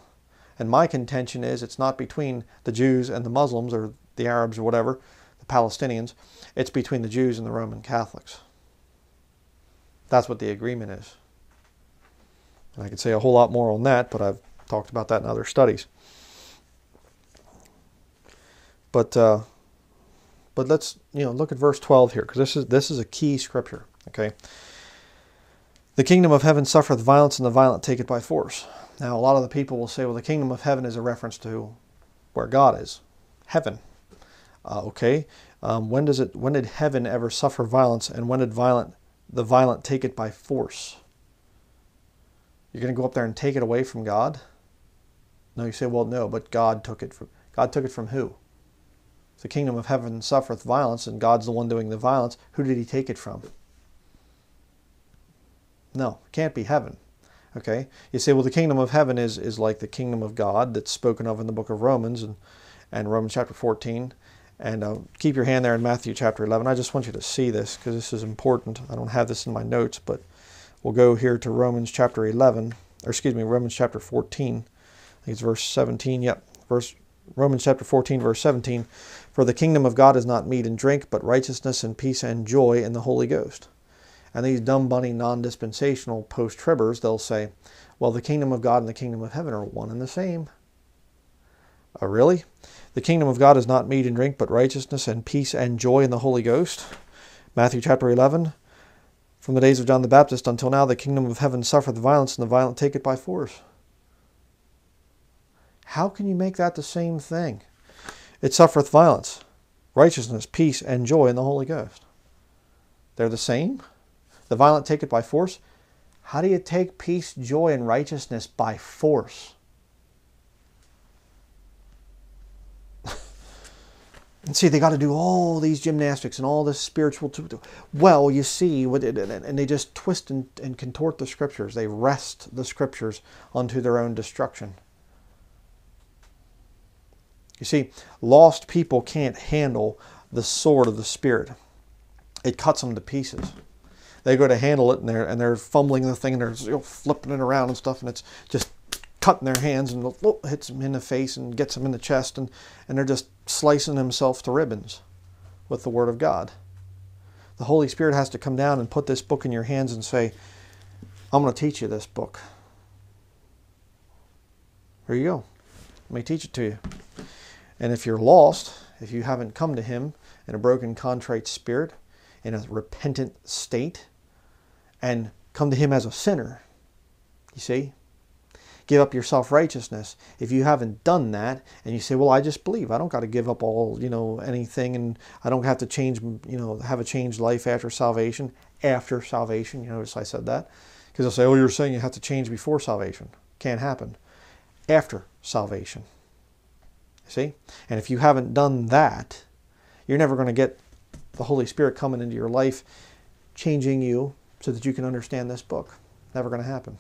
And my contention is it's not between the Jews and the Muslims or the Arabs or whatever, the Palestinians. It's between the Jews and the Roman Catholics. That's what the agreement is. And I could say a whole lot more on that, but I've talked about that in other studies. But uh, but let's you know look at verse 12 here because this is this is a key scripture. Okay. The kingdom of heaven suffereth violence, and the violent take it by force. Now, a lot of the people will say, well, the kingdom of heaven is a reference to where God is, heaven. Uh, okay, um, when does it? When did heaven ever suffer violence, and when did violent the violent take it by force? You're going to go up there and take it away from God? No, you say, well, no, but God took it from God took it from who? The kingdom of heaven suffereth violence and God's the one doing the violence, who did he take it from? No, it can't be heaven. Okay? You say, well, the kingdom of heaven is, is like the kingdom of God that's spoken of in the book of Romans and, and Romans chapter 14. And uh, keep your hand there in Matthew chapter 11. I just want you to see this because this is important. I don't have this in my notes, but we'll go here to Romans chapter 11, or excuse me, Romans chapter 14. I think it's verse 17. Yep, verse Romans chapter 14, verse 17. For the kingdom of God is not meat and drink, but righteousness and peace and joy in the Holy Ghost. And these dumb bunny non-dispensational post-tribbers, they'll say, well, the kingdom of God and the kingdom of heaven are one and the same. Oh, really? The kingdom of God is not meat and drink, but righteousness and peace and joy in the Holy Ghost. Matthew chapter 11. From the days of John the Baptist until now, the kingdom of heaven suffereth violence, and the violent take it by force. How can you make that the same thing? It suffereth violence, righteousness, peace, and joy in the Holy Ghost. They're the same? The violent take it by force. How do you take peace, joy, and righteousness by force? and see, they got to do all these gymnastics and all this spiritual. Well, you see, and they just twist and, and contort the scriptures. They wrest the scriptures unto their own destruction. You see, lost people can't handle the sword of the Spirit. It cuts them to pieces they go to handle it and they're and they're fumbling the thing and they're you know, flipping it around and stuff and it's just cutting their hands and oh, hits them in the face and gets them in the chest and and they're just slicing themselves to ribbons with the word of God. The Holy Spirit has to come down and put this book in your hands and say, I'm going to teach you this book. Here you go. Let me teach it to you. And if you're lost, if you haven't come to Him in a broken, contrite spirit, in a repentant state, and come to Him as a sinner. You see? Give up your self righteousness. If you haven't done that, and you say, "Well, I just believe. I don't got to give up all, you know, anything, and I don't have to change, you know, have a changed life after salvation." After salvation, you notice I said that because they'll say, "Oh, you're saying you have to change before salvation." Can't happen. After salvation. See? And if you haven't done that, you're never going to get the Holy Spirit coming into your life, changing you so that you can understand this book. Never going to happen.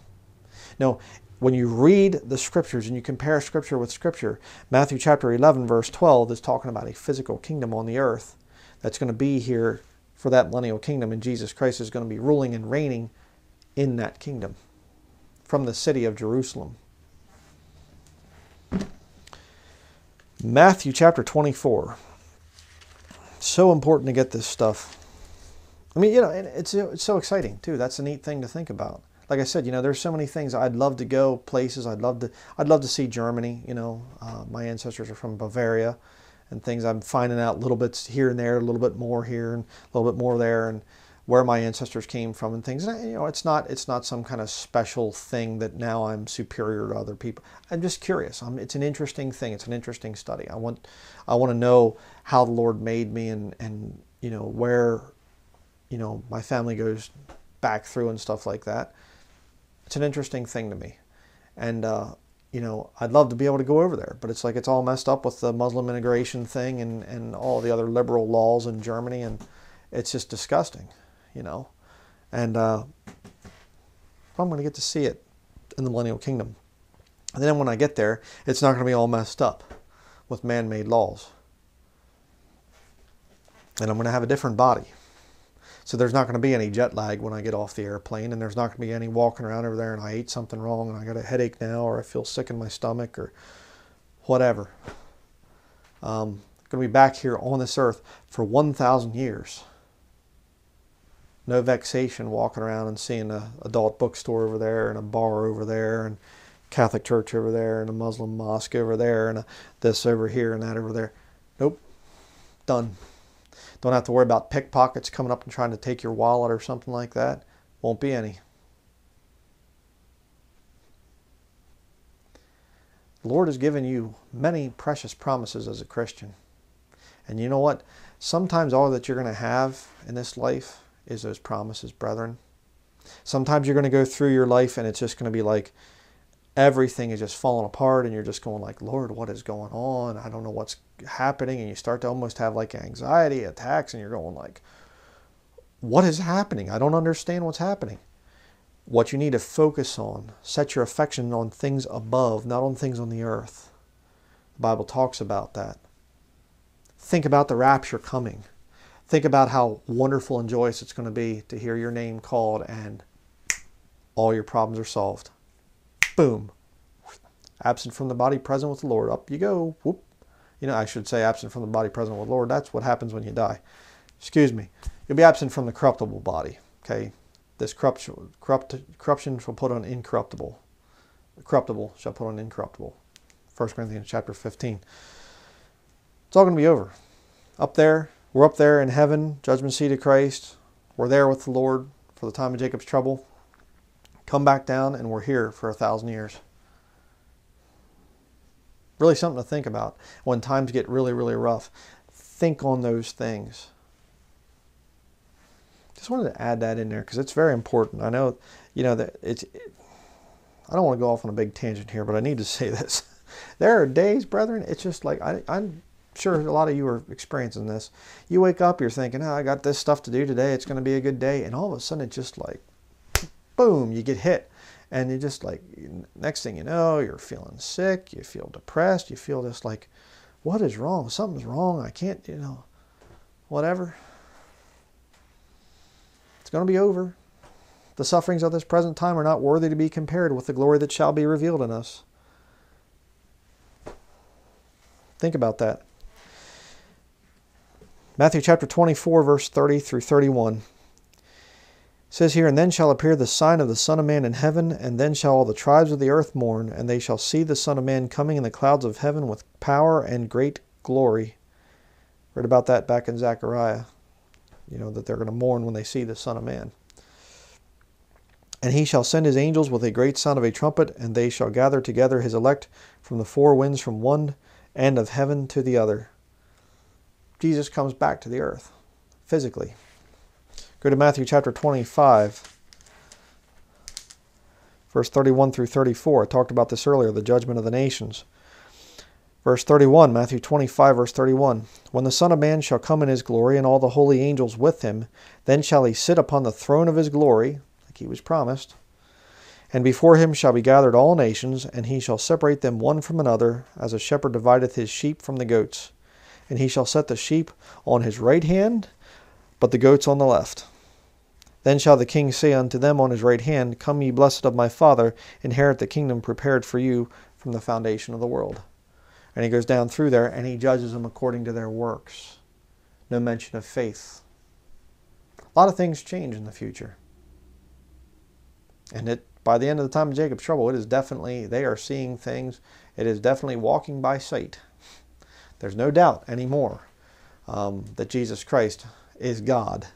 No, when you read the scriptures and you compare scripture with scripture, Matthew chapter 11, verse 12 is talking about a physical kingdom on the earth that's going to be here for that millennial kingdom, and Jesus Christ is going to be ruling and reigning in that kingdom from the city of Jerusalem. Matthew chapter 24 so important to get this stuff. I mean, you know, it's it's so exciting too. That's a neat thing to think about. Like I said, you know, there's so many things I'd love to go places. I'd love to I'd love to see Germany. You know, uh, my ancestors are from Bavaria, and things I'm finding out little bits here and there, a little bit more here and a little bit more there, and where my ancestors came from and things. And you know, it's not it's not some kind of special thing that now I'm superior to other people. I'm just curious. I'm, it's an interesting thing. It's an interesting study. I want I want to know how the Lord made me and and you know where you know my family goes back through and stuff like that. It's an interesting thing to me, and uh, you know I'd love to be able to go over there, but it's like it's all messed up with the Muslim immigration thing and and all the other liberal laws in Germany, and it's just disgusting you know. And uh, I'm going to get to see it in the millennial kingdom. And then when I get there, it's not going to be all messed up with man made laws. And I'm going to have a different body. So there's not going to be any jet lag when I get off the airplane, and there's not going to be any walking around over there and I ate something wrong and I got a headache now, or I feel sick in my stomach, or whatever. Um, going to be back here on this earth for 1,000 years no vexation walking around and seeing a adult bookstore over there and a bar over there and Catholic church over there and a Muslim mosque over there and a, this over here and that over there. Nope, done. Don't have to worry about pickpockets coming up and trying to take your wallet or something like that. Won't be any. The Lord has given you many precious promises as a Christian. And you know what? Sometimes all that you're going to have in this life is those promises, brethren. Sometimes you're going to go through your life and it's just going to be like, everything is just falling apart and you're just going like lord what is going on? I don't know what's happening. And you start to almost have like anxiety attacks and you're going like what is happening? I don't understand what's happening. What you need to focus on set your affection on things above not on things on the earth. The bible talks about that. Think about the rapture coming think about how wonderful and joyous it's going to be to hear your name called and all your problems are solved boom. Absent from the body, present with the Lord. Up you go. Whoop. You know, I should say absent from the body, present with the Lord. That's what happens when you die. Excuse me. You'll be absent from the corruptible body. Okay. This corruption, corrupt, corruption shall put on incorruptible. Corruptible shall put on incorruptible. 1 Corinthians chapter 15. It's all going to be over. Up there, we're up there in heaven, judgment seat of Christ. We're there with the Lord for the time of Jacob's trouble come back down, and we're here for a thousand years. Really something to think about when times get really, really rough. Think on those things. Just wanted to add that in there because it's very important. I know, you know, that it's. It, I don't want to go off on a big tangent here, but I need to say this. there are days, brethren, it's just like I, I'm sure a lot of you are experiencing this. You wake up, you're thinking, oh, I got this stuff to do today. It's going to be a good day. And all of a sudden, it's just like boom, you get hit. And you just like, next thing you know, you're feeling sick, you feel depressed, you feel just like, what is wrong? Something's wrong. I can't, you know, whatever. It's going to be over. The sufferings of this present time are not worthy to be compared with the glory that shall be revealed in us. Think about that. Matthew chapter 24, verse 30 through 31 says here, And then shall appear the sign of the Son of Man in heaven, and then shall all the tribes of the earth mourn, and they shall see the Son of Man coming in the clouds of heaven with power and great glory. Read about that back in Zechariah. You know, that they're going to mourn when they see the Son of Man. And he shall send his angels with a great sound of a trumpet, and they shall gather together his elect from the four winds from one end of heaven to the other. Jesus comes back to the earth physically. Go to Matthew chapter 25, verse 31 through 34. I talked about this earlier, the judgment of the nations. Verse 31, Matthew 25, verse 31. When the Son of Man shall come in his glory, and all the holy angels with him, then shall he sit upon the throne of his glory, like he was promised. And before him shall be gathered all nations, and he shall separate them one from another, as a shepherd divideth his sheep from the goats. And he shall set the sheep on his right hand, but the goats on the left. Then shall the king say unto them on his right hand, Come, ye blessed of my Father, inherit the kingdom prepared for you from the foundation of the world. And he goes down through there and he judges them according to their works. No mention of faith. A lot of things change in the future. And it by the end of the time of Jacob's trouble, it is definitely they are seeing things. It is definitely walking by sight. There's no doubt anymore um, that Jesus Christ is God.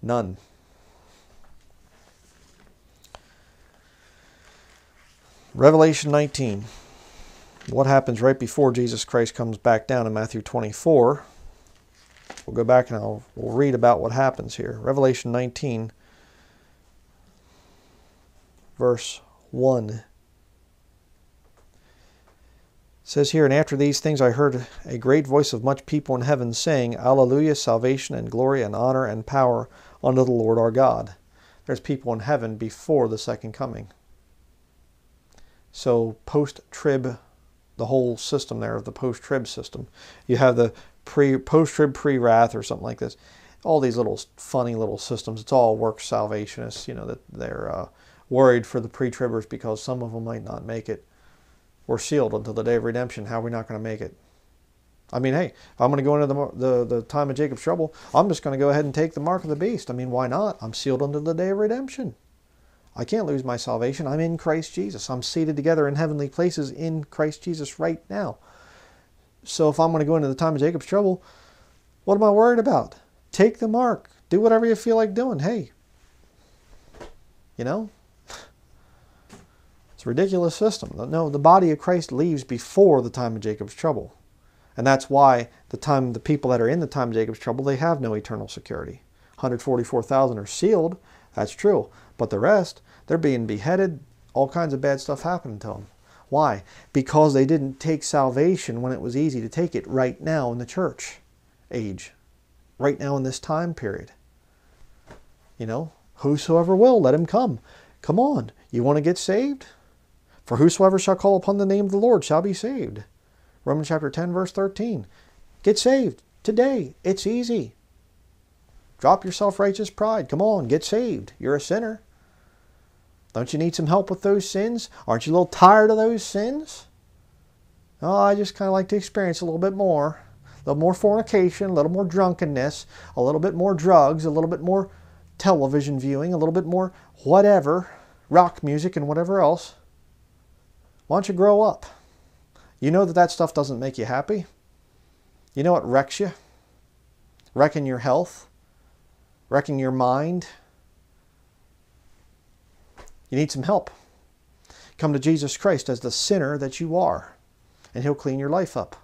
None. Revelation 19. What happens right before Jesus Christ comes back down in Matthew 24? We'll go back and I'll, we'll read about what happens here. Revelation 19, verse 1 says here, And after these things I heard a great voice of much people in heaven saying, Alleluia, salvation and glory and honor and power unto the Lord our God. There's people in heaven before the second coming. So post trib, the whole system there of the post trib system, you have the pre post trib pre wrath or something like this. All these little funny little systems. It's all work salvationists. You know that they're uh, worried for the pre tribbers because some of them might not make it. We're sealed until the day of redemption. How are we not going to make it? I mean, hey, if I'm going to go into the, the, the time of Jacob's trouble, I'm just going to go ahead and take the mark of the beast. I mean, why not? I'm sealed until the day of redemption. I can't lose my salvation. I'm in Christ Jesus. I'm seated together in heavenly places in Christ Jesus right now. So if I'm going to go into the time of Jacob's trouble, what am I worried about? Take the mark. Do whatever you feel like doing. Hey, you know, it's a ridiculous system. No, the body of Christ leaves before the time of Jacob's trouble. And that's why the time the people that are in the time of Jacob's trouble, they have no eternal security. 144,000 are sealed, that's true. But the rest, they're being beheaded, all kinds of bad stuff happening to them. Why? Because they didn't take salvation when it was easy to take it right now in the church age, right now in this time period. You know, whosoever will, let him come. Come on, you want to get saved? For whosoever shall call upon the name of the Lord shall be saved. Romans chapter 10, verse 13. Get saved today. It's easy. Drop your self righteous pride. Come on, get saved. You're a sinner. Don't you need some help with those sins? Aren't you a little tired of those sins? Oh, I just kind of like to experience a little bit more. A little more fornication, a little more drunkenness, a little bit more drugs, a little bit more television viewing, a little bit more whatever, rock music and whatever else. Why don't you grow up? You know that that stuff doesn't make you happy. You know what wrecks you? Wrecking your health, wrecking your mind. You need some help. Come to Jesus Christ as the sinner that you are, and He'll clean your life up.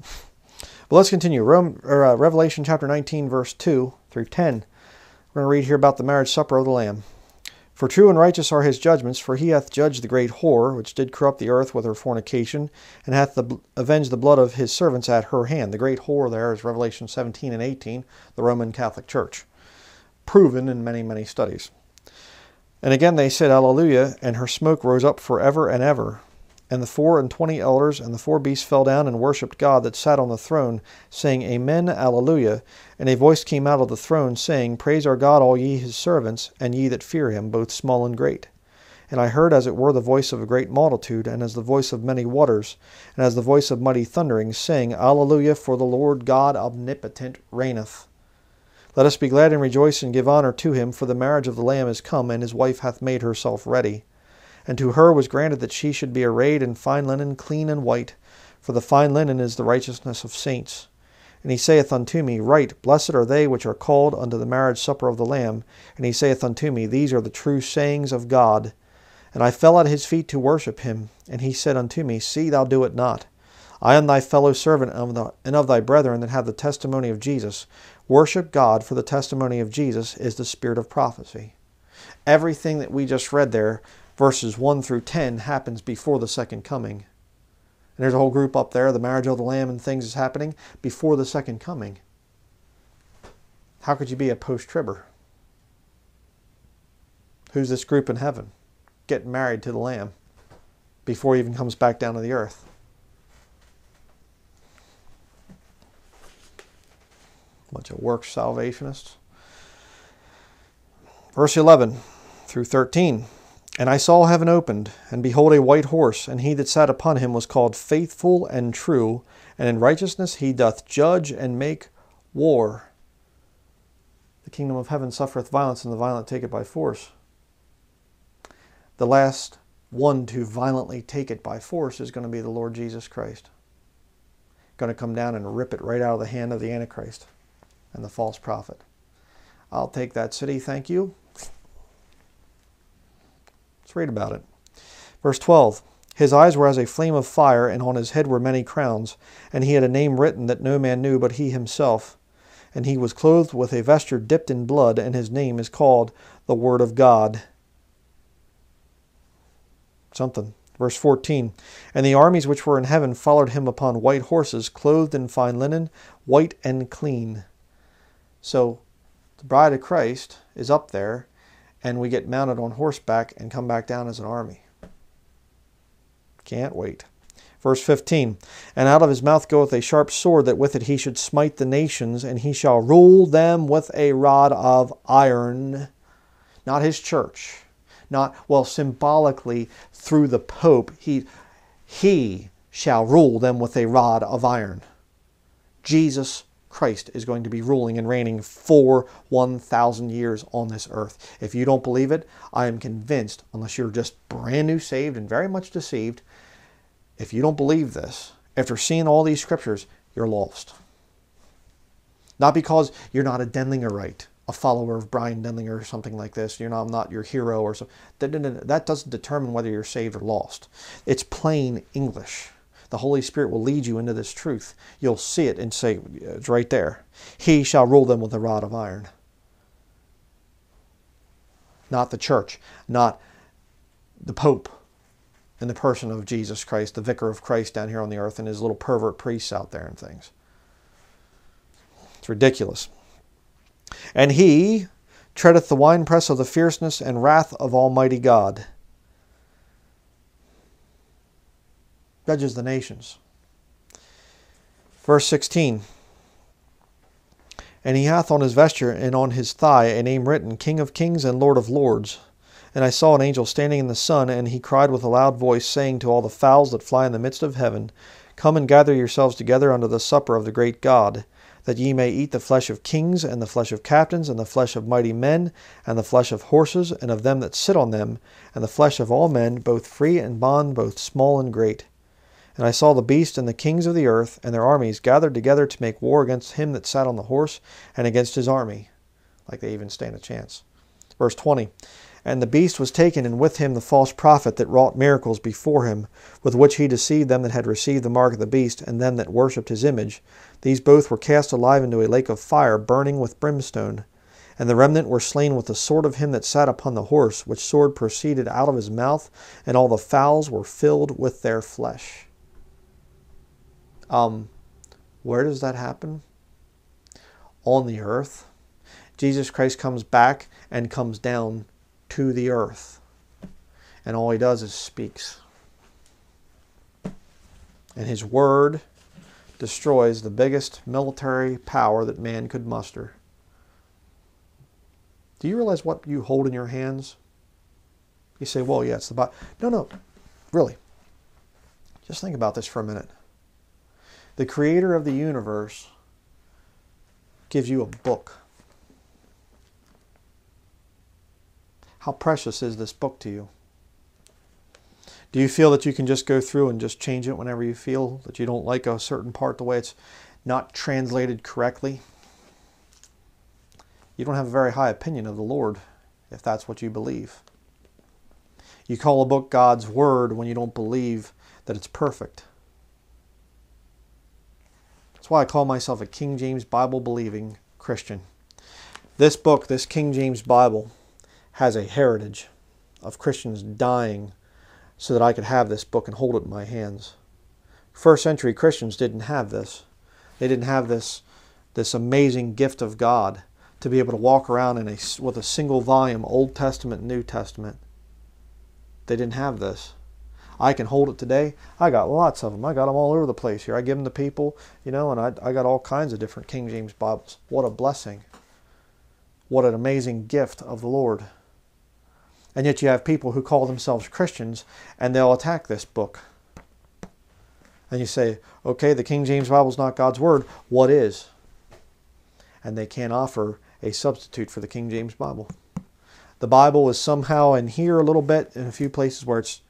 But let's continue. Rome, or, uh, Revelation chapter 19, verse 2 through 10. We're going to read here about the marriage supper of the Lamb. For true and righteous are his judgments, for he hath judged the great whore, which did corrupt the earth with her fornication, and hath the, avenged the blood of his servants at her hand. The great whore there is Revelation 17 and 18, the Roman Catholic Church. Proven in many, many studies. And again they said, Alleluia, and her smoke rose up for ever and ever. And the four and twenty elders and the four beasts fell down and worshipped God that sat on the throne, saying, Amen, Alleluia. And a voice came out of the throne, saying, Praise our God, all ye his servants, and ye that fear him, both small and great. And I heard as it were the voice of a great multitude, and as the voice of many waters, and as the voice of mighty thunderings, saying, Alleluia, for the Lord God omnipotent reigneth. Let us be glad and rejoice and give honor to him, for the marriage of the Lamb is come, and his wife hath made herself ready. And to her was granted that she should be arrayed in fine linen, clean and white, for the fine linen is the righteousness of saints. And he saith unto me, Right, blessed are they which are called unto the marriage supper of the Lamb. And he saith unto me, These are the true sayings of God. And I fell at his feet to worship him. And he said unto me, See thou do it not. I am thy fellow servant and of thy brethren that have the testimony of Jesus. Worship God, for the testimony of Jesus is the spirit of prophecy. Everything that we just read there verses 1 through 10 happens before the second coming. And there's a whole group up there, the marriage of the Lamb and things is happening before the second coming. How could you be a post tribber? Who's this group in heaven? Getting married to the Lamb before he even comes back down to the earth. Bunch of works salvationists. Verse 11 through 13. And I saw heaven opened, and behold a white horse, and he that sat upon him was called Faithful and True, and in righteousness he doth judge and make war. The kingdom of heaven suffereth violence, and the violent take it by force. The last one to violently take it by force is going to be the Lord Jesus Christ. Going to come down and rip it right out of the hand of the Antichrist and the false prophet. I'll take that city, thank you. Read about it. Verse 12 His eyes were as a flame of fire, and on his head were many crowns. And he had a name written that no man knew but he himself. And he was clothed with a vesture dipped in blood, and his name is called the Word of God. Something. Verse 14 And the armies which were in heaven followed him upon white horses, clothed in fine linen, white and clean. So the bride of Christ is up there and we get mounted on horseback and come back down as an army. Can't wait. Verse 15 And out of his mouth goeth a sharp sword, that with it he should smite the nations, and he shall rule them with a rod of iron. Not his church. Not, well, symbolically through the Pope, he, he shall rule them with a rod of iron. Jesus Christ is going to be ruling and reigning for 1,000 years on this earth. If you don't believe it, I am convinced, unless you're just brand new saved and very much deceived, if you don't believe this, after seeing all these scriptures, you're lost. Not because you're not a Denlingerite, a follower of Bryan Denlinger or something like this. You're not, I'm not your hero or something. That doesn't determine whether you're saved or lost. It's plain English the Holy Spirit will lead you into this truth. You'll see it and say, it's right there. He shall rule them with a rod of iron. not the church, not the Pope in the person of Jesus Christ, the vicar of Christ down here on the earth, and his little pervert priests out there and things. It's ridiculous. And he treadeth the winepress of the fierceness and wrath of Almighty God. Judges the nations. Verse 16 And he hath on his vesture and on his thigh a name written, King of kings and Lord of lords. And I saw an angel standing in the sun, and he cried with a loud voice, saying to all the fowls that fly in the midst of heaven, Come and gather yourselves together unto the supper of the great God, that ye may eat the flesh of kings, and the flesh of captains, and the flesh of mighty men, and the flesh of horses, and of them that sit on them, and the flesh of all men, both free and bond, both small and great. And I saw the beast and the kings of the earth and their armies gathered together to make war against him that sat on the horse and against his army. Like they even stand a chance. Verse 20 And the beast was taken, and with him the false prophet that wrought miracles before him, with which he deceived them that had received the mark of the beast, and them that worshipped his image. These both were cast alive into a lake of fire, burning with brimstone. And the remnant were slain with the sword of him that sat upon the horse, which sword proceeded out of his mouth, and all the fowls were filled with their flesh. Um, where does that happen? On the earth. Jesus Christ comes back and comes down to the earth. And all he does is speaks. And his word destroys the biggest military power that man could muster. Do you realize what you hold in your hands? You say, well, yeah, it's the Bible. No, no, really. Just think about this for a minute. The creator of the universe gives you a book. How precious is this book to you? Do you feel that you can just go through and just change it whenever you feel that you don't like a certain part the way it's not translated correctly? You don't have a very high opinion of the Lord if that's what you believe. You call a book God's Word when you don't believe that it's perfect. That's why I call myself a King James Bible believing Christian. This book, this King James Bible, has a heritage of Christians dying so that I could have this book and hold it in my hands. First century Christians didn't have this. They didn't have this, this amazing gift of God to be able to walk around in a, with a single volume, Old Testament, New Testament. They didn't have this. I can hold it today. I got lots of them. I got them all over the place here. I give them to people, you know, and I, I got all kinds of different King James Bibles. What a blessing. What an amazing gift of the Lord. And yet you have people who call themselves Christians and they'll attack this book. And you say, okay, the King James Bible is not God's Word. What is? And they can't offer a substitute for the King James Bible. The Bible is somehow in here a little bit in a few places where it's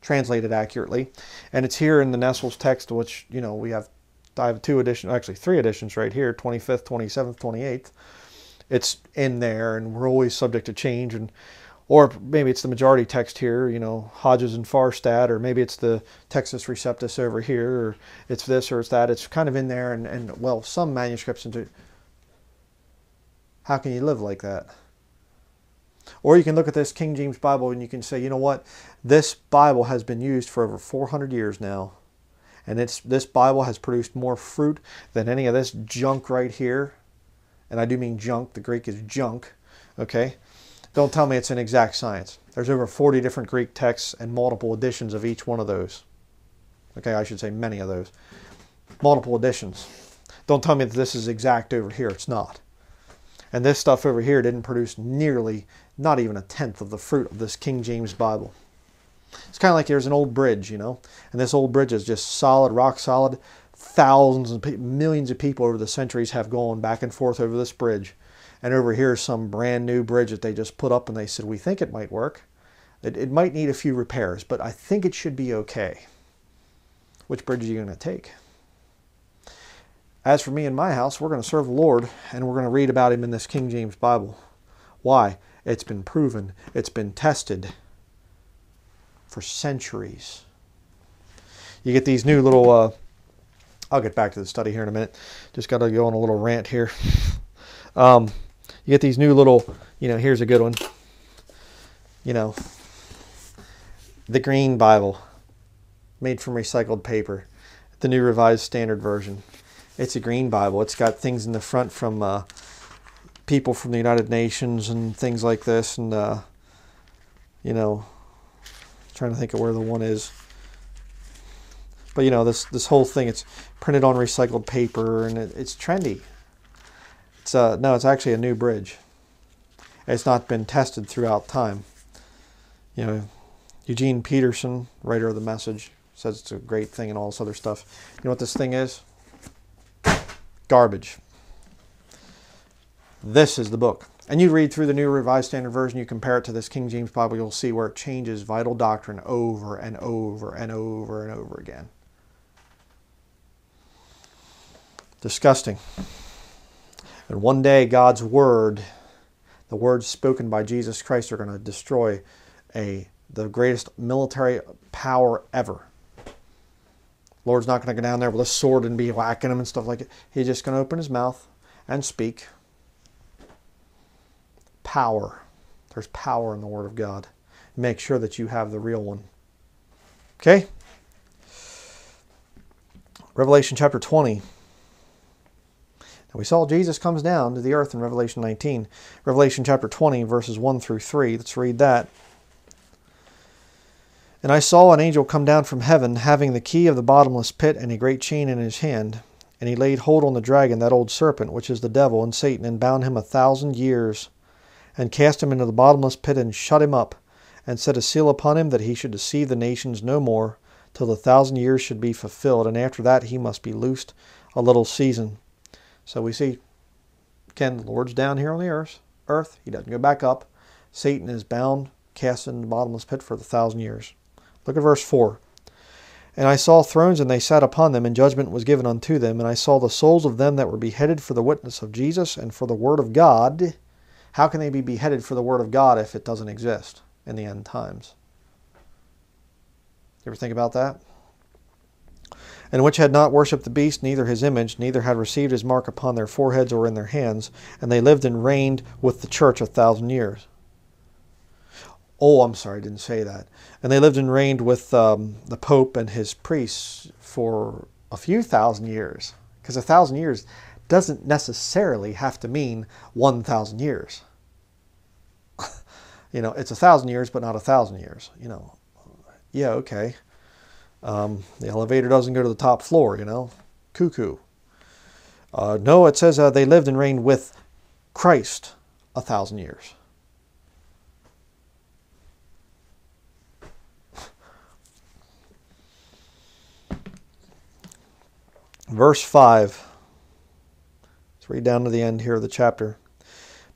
translated accurately. And it's here in the Nestle's text, which, you know, we have, I have two editions, actually three editions right here, 25th, 27th, 28th. It's in there and we're always subject to change. And or maybe it's the majority text here, you know, Hodges and Farstad, or maybe it's the Textus Receptus over here, or it's this or it's that. It's kind of in there, and, and well, some manuscripts into. How can you live like that? Or you can look at this King James Bible and you can say, you know what, this Bible has been used for over 400 years now, and it's this Bible has produced more fruit than any of this junk right here, and I do mean junk. The Greek is junk, okay don't tell me it's an exact science. There's over 40 different Greek texts and multiple editions of each one of those. Okay, I should say many of those. Multiple editions. Don't tell me that this is exact over here. It's not. And this stuff over here didn't produce nearly, not even a tenth of the fruit of this King James Bible. It's kind of like there's an old bridge, you know, and this old bridge is just solid, rock solid. Thousands and millions of people over the centuries have gone back and forth over this bridge and over here is some brand new bridge that they just put up and they said, we think it might work. It, it might need a few repairs, but I think it should be okay. Which bridge are you going to take? As for me and my house, we're going to serve the Lord and we're going to read about him in this King James Bible. Why? It's been proven, it's been tested for centuries. You get these new little, uh, I'll get back to the study here in a minute. Just got to go on a little rant here. Um, you get these new little, you know, here's a good one. you know, the Green Bible, made from recycled paper, the New Revised Standard Version. It's a green Bible. It's got things in the front from uh, people from the United Nations and things like this, and uh, you know, trying to think of where the one is. But you know, this this whole thing it's printed on recycled paper and it, it's trendy. It's uh no, it's actually a new bridge. It's not been tested throughout time. You know, Eugene Peterson, writer of the message, says it's a great thing and all this other stuff. You know what this thing is? Garbage. This is the book. And you read through the New Revised Standard Version, you compare it to this King James Bible, you'll see where it changes vital doctrine over and over and over and over again. Disgusting. And one day, God's Word, the words spoken by Jesus Christ, are going to destroy a the greatest military power ever. Lord's not going to go down there with a sword and be whacking them and stuff like it. He's just going to open his mouth and speak. Power. There's power in the Word of God. Make sure that you have the real one. Okay? Revelation chapter 20. Now we saw Jesus comes down to the earth in Revelation 19. Revelation chapter 20, verses 1 through 3. Let's read that. And I saw an angel come down from heaven, having the key of the bottomless pit and a great chain in his hand. And he laid hold on the dragon, that old serpent, which is the devil and Satan, and bound him a thousand years, and cast him into the bottomless pit, and shut him up, and set a seal upon him, that he should deceive the nations no more, till the thousand years should be fulfilled, and after that he must be loosed a little season. So we see, again, the Lord's down here on the earth. Earth, he doesn't go back up. Satan is bound, cast in the bottomless pit for the thousand years. Look at verse 4. And I saw thrones, and they sat upon them, and judgment was given unto them. And I saw the souls of them that were beheaded for the witness of Jesus and for the word of God. How can they be beheaded for the word of God if it doesn't exist in the end times? You ever think about that? And which had not worshipped the beast, neither his image, neither had received his mark upon their foreheads or in their hands, and they lived and reigned with the church a thousand years. Oh, I'm sorry, I didn't say that. And they lived and reigned with um, the Pope and his priests for a few thousand years. Because a thousand years doesn't necessarily have to mean 1,000 years. You know, it's a thousand years, but not a thousand years. You know, yeah, okay. Um, the elevator doesn't go to the top floor, you know, cuckoo. Uh, no, it says uh, they lived and reigned with Christ a thousand years. Verse 5. Let's read down to the end here of the chapter.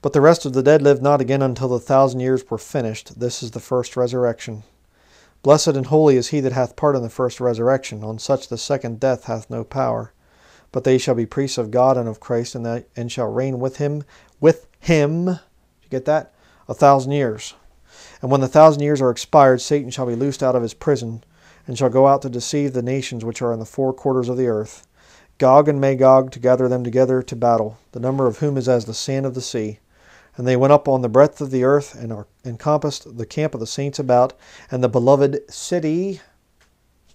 But the rest of the dead lived not again until the thousand years were finished. This is the first resurrection. Blessed and holy is he that hath part in the first resurrection. On such the second death hath no power. But they shall be priests of God and of Christ, and, that, and shall reign with him, with him, did you get that? A thousand years. And when the thousand years are expired, Satan shall be loosed out of his prison, and shall go out to deceive the nations which are in the four quarters of the earth Gog and Magog to gather them together to battle, the number of whom is as the sand of the sea. And they went up on the breadth of the earth and encompassed the camp of the saints about, and the beloved city,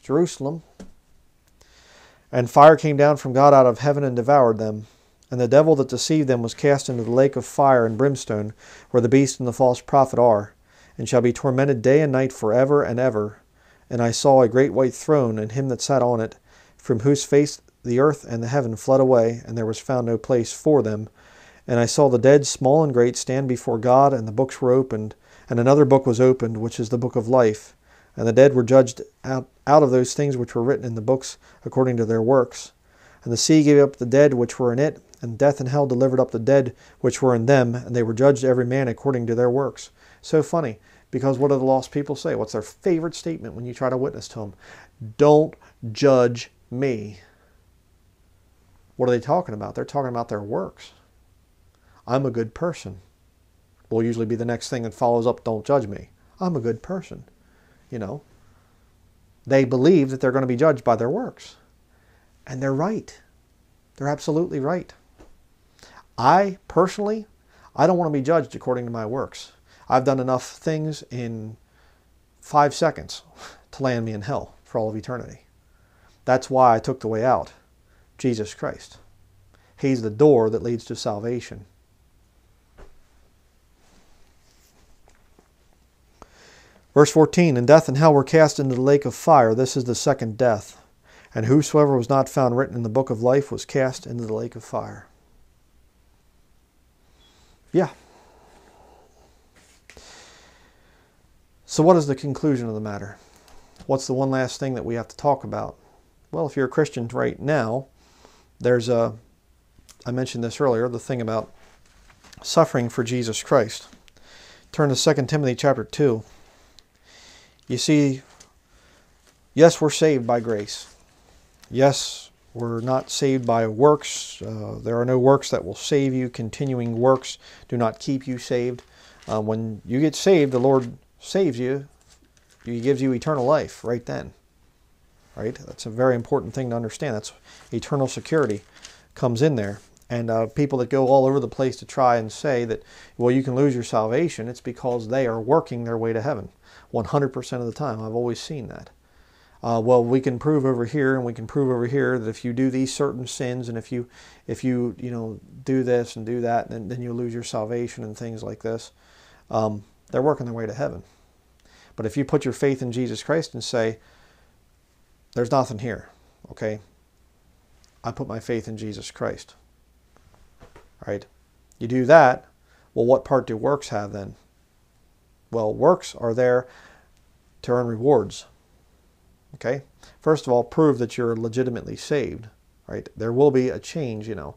Jerusalem. And fire came down from God out of heaven and devoured them. And the devil that deceived them was cast into the lake of fire and brimstone, where the beast and the false prophet are, and shall be tormented day and night for ever and ever. And I saw a great white throne, and him that sat on it, from whose face the earth and the heaven fled away, and there was found no place for them. And I saw the dead, small and great, stand before God, and the books were opened. And another book was opened, which is the book of life. And the dead were judged out, out of those things which were written in the books according to their works. And the sea gave up the dead which were in it, and death and hell delivered up the dead which were in them, and they were judged every man according to their works. So funny, because what do the lost people say? What's their favorite statement when you try to witness to them? Don't judge me. What are they talking about? They're talking about their works. I'm a good person. Will usually be the next thing that follows up, don't judge me. I'm a good person. You know, they believe that they're going to be judged by their works. And they're right. They're absolutely right. I personally, I don't want to be judged according to my works. I've done enough things in five seconds to land me in hell for all of eternity. That's why I took the way out Jesus Christ. He's the door that leads to salvation. Verse 14 And death and hell were cast into the lake of fire. This is the second death. And whosoever was not found written in the book of life was cast into the lake of fire. Yeah. So, what is the conclusion of the matter? What's the one last thing that we have to talk about? Well, if you're a Christian right now, there's a, I mentioned this earlier, the thing about suffering for Jesus Christ. Turn to 2 Timothy chapter 2. You see, yes, we're saved by grace. Yes, we're not saved by works. Uh, there are no works that will save you. Continuing works do not keep you saved. Uh, when you get saved, the Lord saves you. He gives you eternal life right then. Right? That's a very important thing to understand. That's eternal security comes in there. And uh, people that go all over the place to try and say that, well, you can lose your salvation, it's because they are working their way to heaven. 100% of the time. I've always seen that. Uh, well, we can prove over here and we can prove over here that if you do these certain sins and if you, if you, you know, do this and do that, then, then you lose your salvation and things like this. Um, they're working their way to heaven. But if you put your faith in Jesus Christ and say, there's nothing here, okay? I put my faith in Jesus Christ. Right? You do that, well, what part do works have then? Well, works are there to earn rewards. Okay? First of all, prove that you're legitimately saved, right? There will be a change, you know.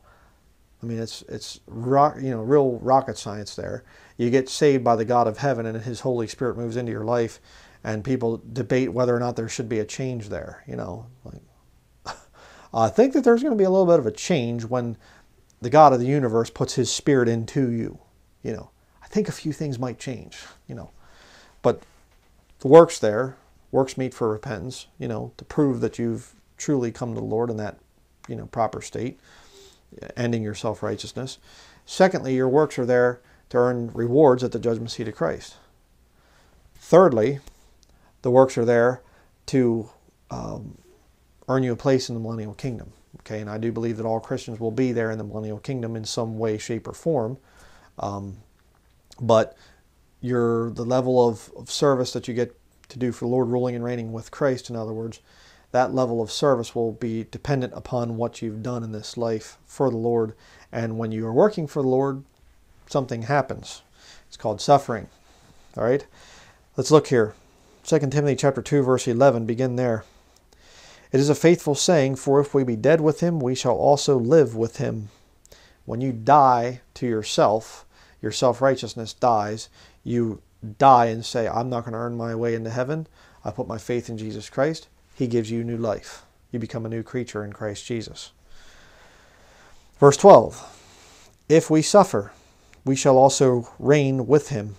I mean, it's it's rock, you know, real rocket science there. You get saved by the God of heaven and his Holy Spirit moves into your life and people debate whether or not there should be a change there, you know. Like I think that there's going to be a little bit of a change when the God of the universe puts his spirit into you, you know. I think a few things might change, you know. But the works there, works meet for repentance, you know, to prove that you've truly come to the Lord in that, you know, proper state, ending your self-righteousness. Secondly, your works are there to earn rewards at the judgment seat of Christ. Thirdly, the works are there to um, earn you a place in the millennial kingdom. Okay, and I do believe that all Christians will be there in the millennial kingdom in some way, shape, or form. Um, but your the level of, of service that you get to do for the Lord, ruling and reigning with Christ, in other words, that level of service will be dependent upon what you've done in this life for the Lord. And when you are working for the Lord, something happens. It's called suffering. All right? Let's look here. 2 Timothy chapter 2 verse 11 begin there. It is a faithful saying, for if we be dead with him, we shall also live with him. When you die to yourself, your self righteousness dies, you die and say, I'm not going to earn my way into heaven. I put my faith in Jesus Christ. He gives you new life. You become a new creature in Christ Jesus. Verse 12 If we suffer, we shall also reign with him.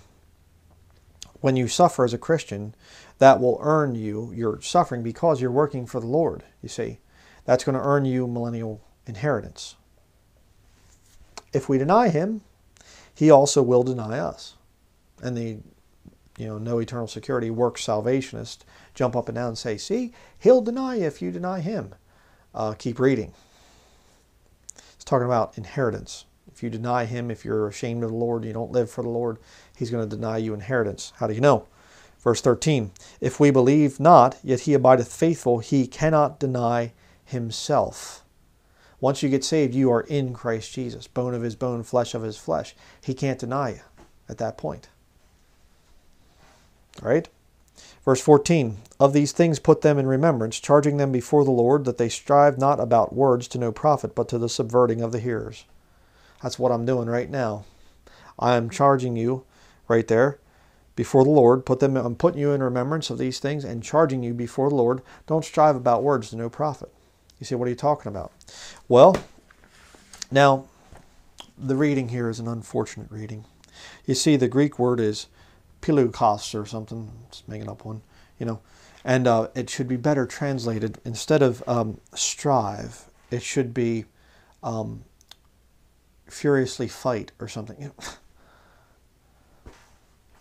When you suffer as a Christian, that will earn you your suffering because you're working for the Lord, you see. That's going to earn you millennial inheritance. If we deny him, he also will deny us. And the you know, no eternal security work salvationist jump up and down and say, see, he'll deny you if you deny him. Uh, keep reading. It's talking about inheritance. If you deny him, if you're ashamed of the Lord, you don't live for the Lord, he's going to deny you inheritance. How do you know? Verse 13 If we believe not, yet he abideth faithful, he cannot deny himself. Once you get saved, you are in Christ Jesus, bone of his bone, flesh of his flesh. He can't deny you at that point. All right? Verse 14 Of these things put them in remembrance, charging them before the Lord that they strive not about words to no profit, but to the subverting of the hearers. That's what I'm doing right now. I am charging you right there before the Lord. Put them, I'm putting you in remembrance of these things and charging you before the Lord. Don't strive about words to no profit. You say, what are you talking about? Well, now, the reading here is an unfortunate reading. You see, the Greek word is pilukos or something, just making up one, you know, and uh, it should be better translated. Instead of um, strive, it should be um, furiously fight or something. You know,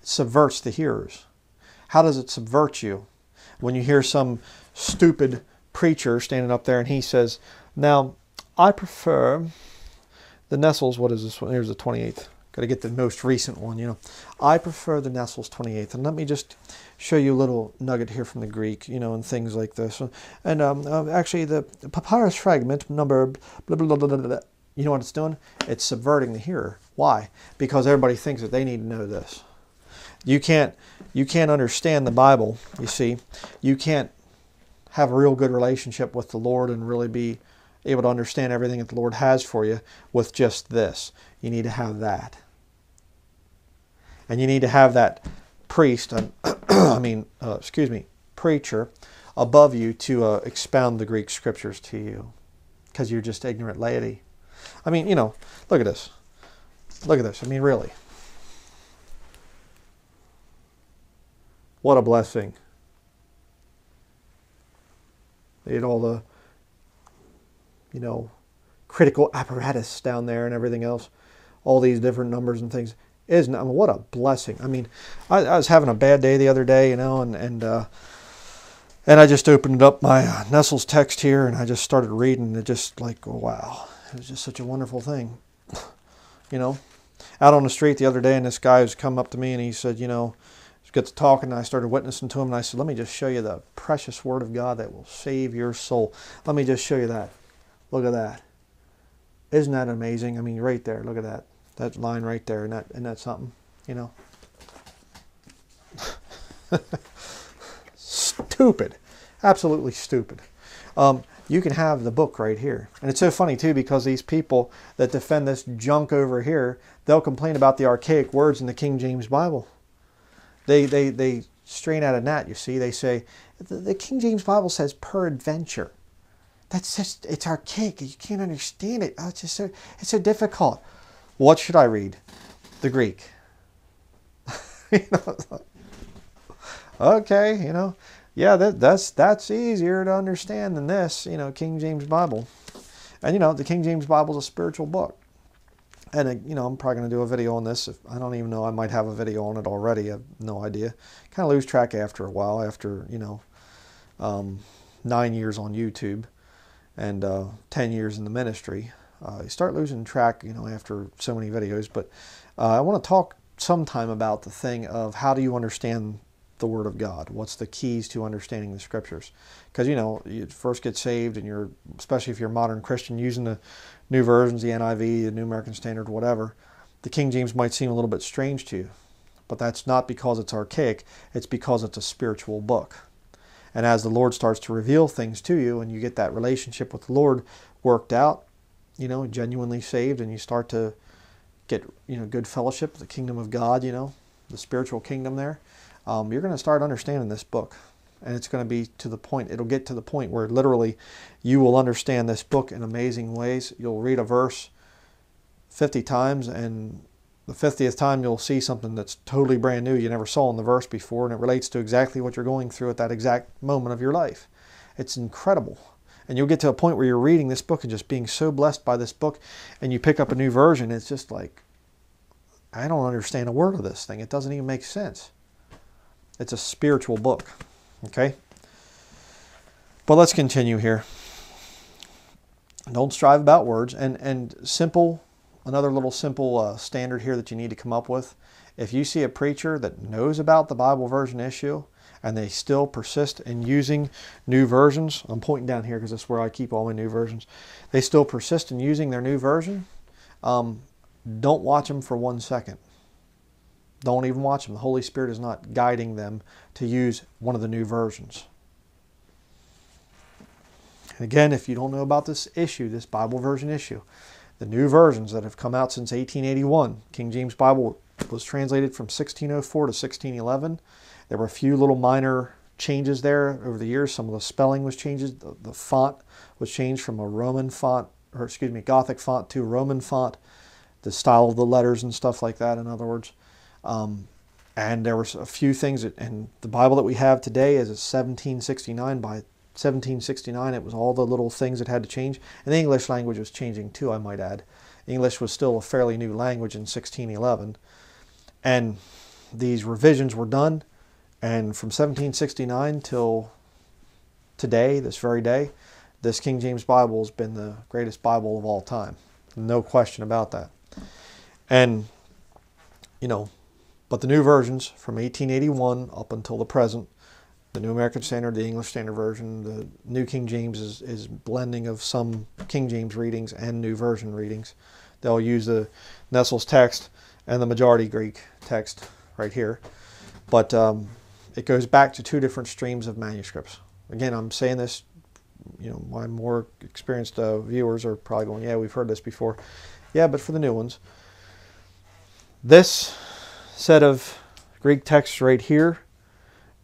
subverts the hearers. How does it subvert you? When you hear some stupid preacher standing up there and he says, Now, I prefer the Nestles, what is this one? Here's the 28th. Got to get the most recent one, you know. I prefer the Nestles 28th. And let me just show you a little nugget here from the Greek, you know, and things like this. And um, uh, actually, the papyrus fragment number blah, blah, blah, blah, blah, you know what it's doing? It's subverting the hearer. Why? Because everybody thinks that they need to know this. You can't, you can't understand the Bible, you see. You can't have a real good relationship with the Lord and really be able to understand everything that the Lord has for you with just this. You need to have that. And you need to have that priest, and, I mean, uh, excuse me, preacher above you to uh, expound the Greek scriptures to you because you're just ignorant laity. I mean, you know, look at this. Look at this. I mean, really. What a blessing. They had all the, you know, critical apparatus down there and everything else, all these different numbers and things. Isn't I mean, what a blessing. I mean, I, I, was having a bad day the other day, you know, and and uh, and I just opened up my uh, Nestles text here and I just started reading. It just like, oh, wow, it was just such a wonderful thing, you know. Out on the street the other day, and this guy was come up to me and he said, you know, got to talking and I started witnessing to him and I said, let me just show you the precious word of God that will save your soul. Let me just show you that. Look at that. Isn't that amazing? I mean, right there. Look at that. That line right there. Isn't that, isn't that something? You know? stupid. Absolutely stupid. Um, you can have the book right here. And it's so funny too because these people that defend this junk over here, they'll complain about the archaic words in the King James Bible. They, they, they strain out a gnat, you see. They say, the, the King James Bible says peradventure. That's just, it's archaic. You can't understand it. Oh, it's just so, it's so difficult. What should I read? The Greek. okay, you know, yeah, that, that's that's easier to understand than this, you know, King James Bible. And you know, the King James Bible is a spiritual book and uh, you know, I'm probably going to do a video on this. If, I don't even know. I might have a video on it already. I have no idea. Kind of lose track after a while. After you know, um, nine years on YouTube and uh, ten years in the ministry, uh, you start losing track. You know, after so many videos. But uh, I want to talk sometime about the thing of how do you understand the Word of God? What's the keys to understanding the Scriptures? Because you know, you first get saved, and you're especially if you're a modern Christian using the new versions, the NIV, the New American Standard, whatever, the King James might seem a little bit strange to you. But that's not because it's archaic, it's because it's a spiritual book. And as the Lord starts to reveal things to you and you get that relationship with the Lord worked out, you know, genuinely saved, and you start to get, you know, good fellowship, the kingdom of God, you know, the spiritual kingdom there, um, you're going to start understanding this book and it's going to be to the point it'll get to the point where literally you will understand this book in amazing ways. You'll read a verse 50 times and the 50th time you'll see something that's totally brand new. You never saw in the verse before and it relates to exactly what you're going through at that exact moment of your life. It's incredible. And you'll get to a point where you're reading this book and just being so blessed by this book and you pick up a new version it's just like i don't understand a word of this thing. It doesn't even make sense. It's a spiritual book Okay? But let's continue here. Don't strive about words. And, and simple, another little simple uh, standard here that you need to come up with. If you see a preacher that knows about the Bible version issue and they still persist in using new versions, I'm pointing down here because that's where I keep all my new versions. They still persist in using their new version. Um, don't watch them for one second. Don't even watch them. The Holy Spirit is not guiding them to use one of the new versions. And again, if you don't know about this issue, this Bible version issue, the new versions that have come out since 1881, King James Bible was translated from 1604 to 1611. There were a few little minor changes there over the years. Some of the spelling was changed. The, the font was changed from a Roman font, or excuse me, Gothic font to Roman font. The style of the letters and stuff like that, in other words. Um, and there were a few things, that, and the Bible that we have today is 1769. By 1769, it was all the little things that had to change. And the English language was changing too, I might add. English was still a fairly new language in 1611. And these revisions were done, and from 1769 till today, this very day, this King James Bible has been the greatest Bible of all time. No question about that. And, you know, but the new versions from 1881 up until the present, the New American Standard, the English Standard Version, the New King James is, is blending of some King James readings and New Version readings. They'll use the Nestle's text and the majority Greek text right here. But um, it goes back to two different streams of manuscripts. Again, I'm saying this, you know, my more experienced uh, viewers are probably going, yeah, we've heard this before. Yeah, but for the new ones, this set of Greek texts right here,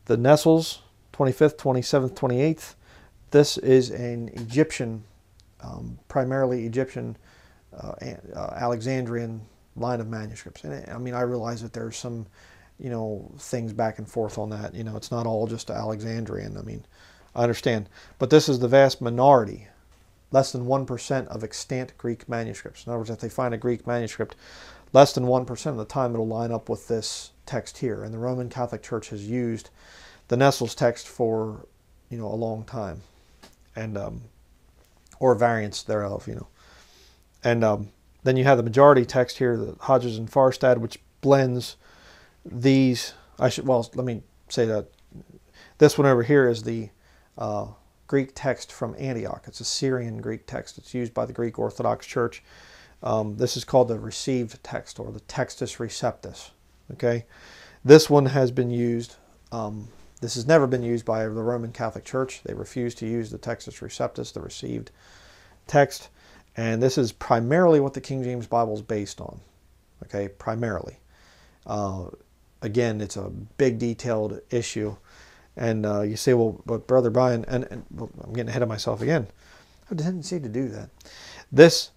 the Nestles, 25th, 27th, 28th, this is an Egyptian, um, primarily Egyptian, uh, uh, Alexandrian line of manuscripts. And I mean, I realize that there's some, you know, things back and forth on that. You know, it's not all just Alexandrian. I mean, I understand. But this is the vast minority, less than 1% of extant Greek manuscripts. In other words, if they find a Greek manuscript, less than 1% of the time it'll line up with this text here. And the Roman Catholic Church has used the Nestle's text for, you know, a long time. And, um, or variants thereof, you know. And um, then you have the majority text here, the Hodges and Farstad, which blends these. I should, well, let me say that this one over here is the uh, Greek text from Antioch. It's a Syrian Greek text. It's used by the Greek Orthodox Church. Um, this is called the received text or the Textus Receptus. Okay, this one has been used. Um, this has never been used by the Roman Catholic Church. They refuse to use the Textus Receptus, the received text, and this is primarily what the King James Bible is based on. Okay, primarily. Uh, again, it's a big, detailed issue, and uh, you say, "Well, but Brother Bryan," and, and well, I'm getting ahead of myself again. I a tendency to do that. This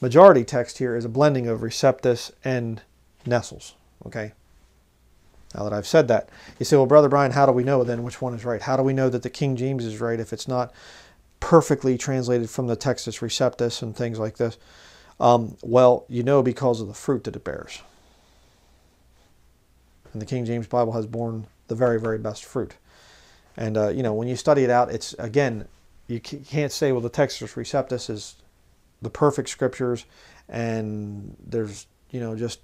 majority text here is a blending of Receptus and Nestles. Okay. Now that I've said that, you say, well, Brother Bryan, how do we know then which one is right? How do we know that the King James is right if it's not perfectly translated from the Textus Receptus and things like this? Um, well, you know because of the fruit that it bears. And the King James Bible has borne the very, very best fruit. And, uh, you know, when you study it out, it's, again, you can't say, well, the Textus Receptus is the perfect scriptures and there's, you know, just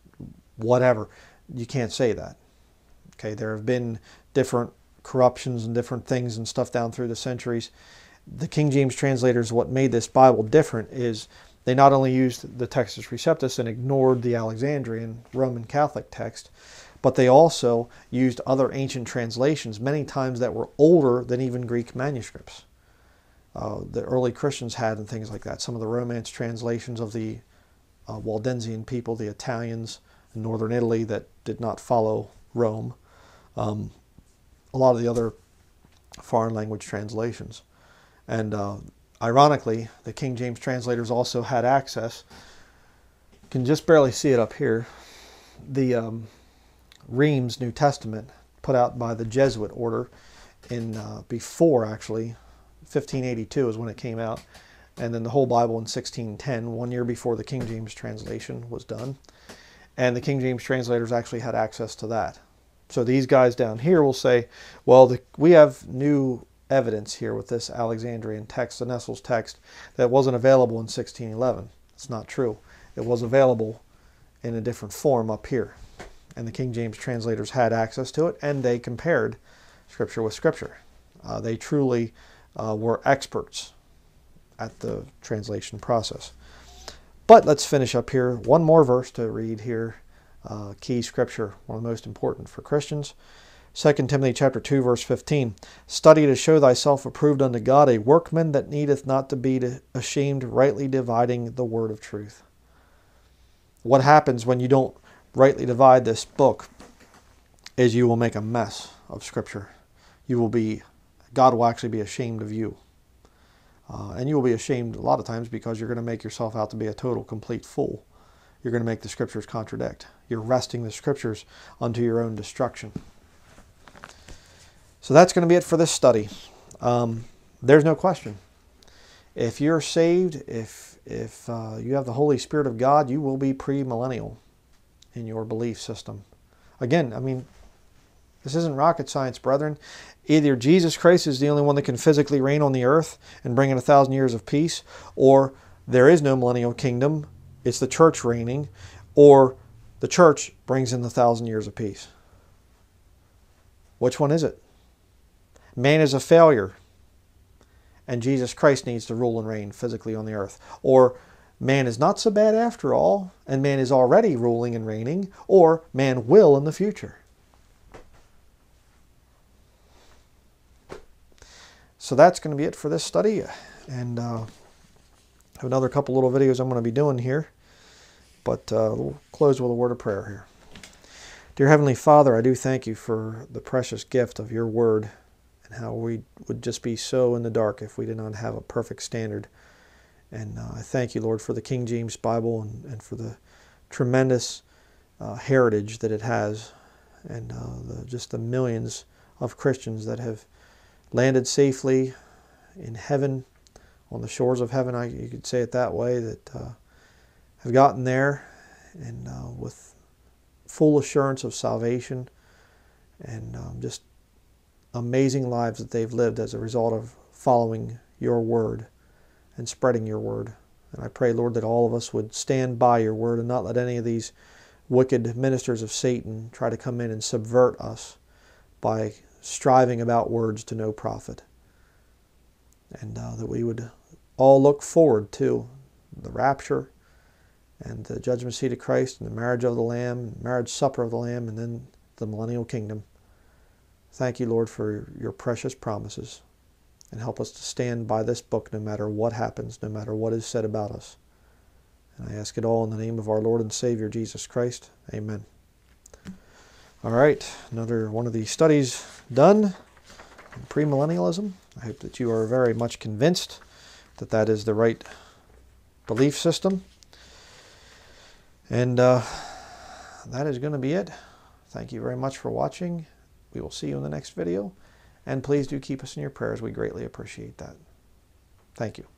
whatever. You can't say that. Okay, there have been different corruptions and different things and stuff down through the centuries. The King James translators, what made this Bible different is they not only used the Textus Receptus and ignored the Alexandrian Roman Catholic text, but they also used other ancient translations, many times that were older than even Greek manuscripts. Uh, the early Christians had and things like that. Some of the Romance translations of the uh, Waldensian people, the Italians in northern Italy that did not follow Rome, um, a lot of the other foreign language translations. And uh, ironically, the King James translators also had access. You can just barely see it up here. The um, Rheims New Testament, put out by the Jesuit order in uh, before actually 1582 is when it came out, and then the whole Bible in 1610, one year before the King James translation was done. And the King James translators actually had access to that. So these guys down here will say, well, the, we have new evidence here with this Alexandrian text, the Nestle's text, that wasn't available in 1611. It's not true. It was available in a different form up here. And the King James translators had access to it, and they compared Scripture with Scripture. Uh, they truly uh, were experts at the translation process. But let's finish up here. One more verse to read here. Uh, key scripture, one of the most important for Christians. 2 Timothy chapter 2 verse 15 Study to show thyself approved unto God a workman that needeth not to be ashamed rightly dividing the word of truth. What happens when you don't rightly divide this book is you will make a mess of scripture. You will be God will actually be ashamed of you. Uh, and you will be ashamed a lot of times because you're going to make yourself out to be a total, complete fool. You're going to make the scriptures contradict. You're wresting the scriptures unto your own destruction. So that's going to be it for this study. Um, there's no question. If you're saved, if, if uh, you have the Holy Spirit of God, you will be premillennial in your belief system. Again, I mean, this isn't rocket science, brethren. Either Jesus Christ is the only one that can physically reign on the earth and bring in a thousand years of peace, or there is no millennial kingdom, it's the church reigning, or the church brings in the thousand years of peace. Which one is it? Man is a failure, and Jesus Christ needs to rule and reign physically on the earth. Or man is not so bad after all, and man is already ruling and reigning, or man will in the future. So that's going to be it for this study. And uh, I have another couple little videos I'm going to be doing here. But uh, we'll close with a word of prayer here. Dear Heavenly Father, I do thank you for the precious gift of your word and how we would just be so in the dark if we did not have a perfect standard. And uh, I thank you, Lord, for the King James Bible and, and for the tremendous uh, heritage that it has and uh, the, just the millions of Christians that have landed safely in heaven, on the shores of heaven, I, you could say it that way, that uh, have gotten there and uh, with full assurance of salvation and um, just amazing lives that they've lived as a result of following your word and spreading your word. And I pray, Lord, that all of us would stand by your word and not let any of these wicked ministers of Satan try to come in and subvert us by striving about words to no profit. And uh, that we would all look forward to the rapture and the judgment seat of Christ and the marriage of the Lamb, marriage supper of the Lamb, and then the millennial kingdom. Thank you, Lord, for your precious promises. And help us to stand by this book no matter what happens, no matter what is said about us. And I ask it all in the name of our Lord and Savior, Jesus Christ. Amen. All right, another one of these studies done premillennialism. I hope that you are very much convinced that that is the right belief system. And uh, that is going to be it. Thank you very much for watching. We will see you in the next video. And please do keep us in your prayers. We greatly appreciate that. Thank you.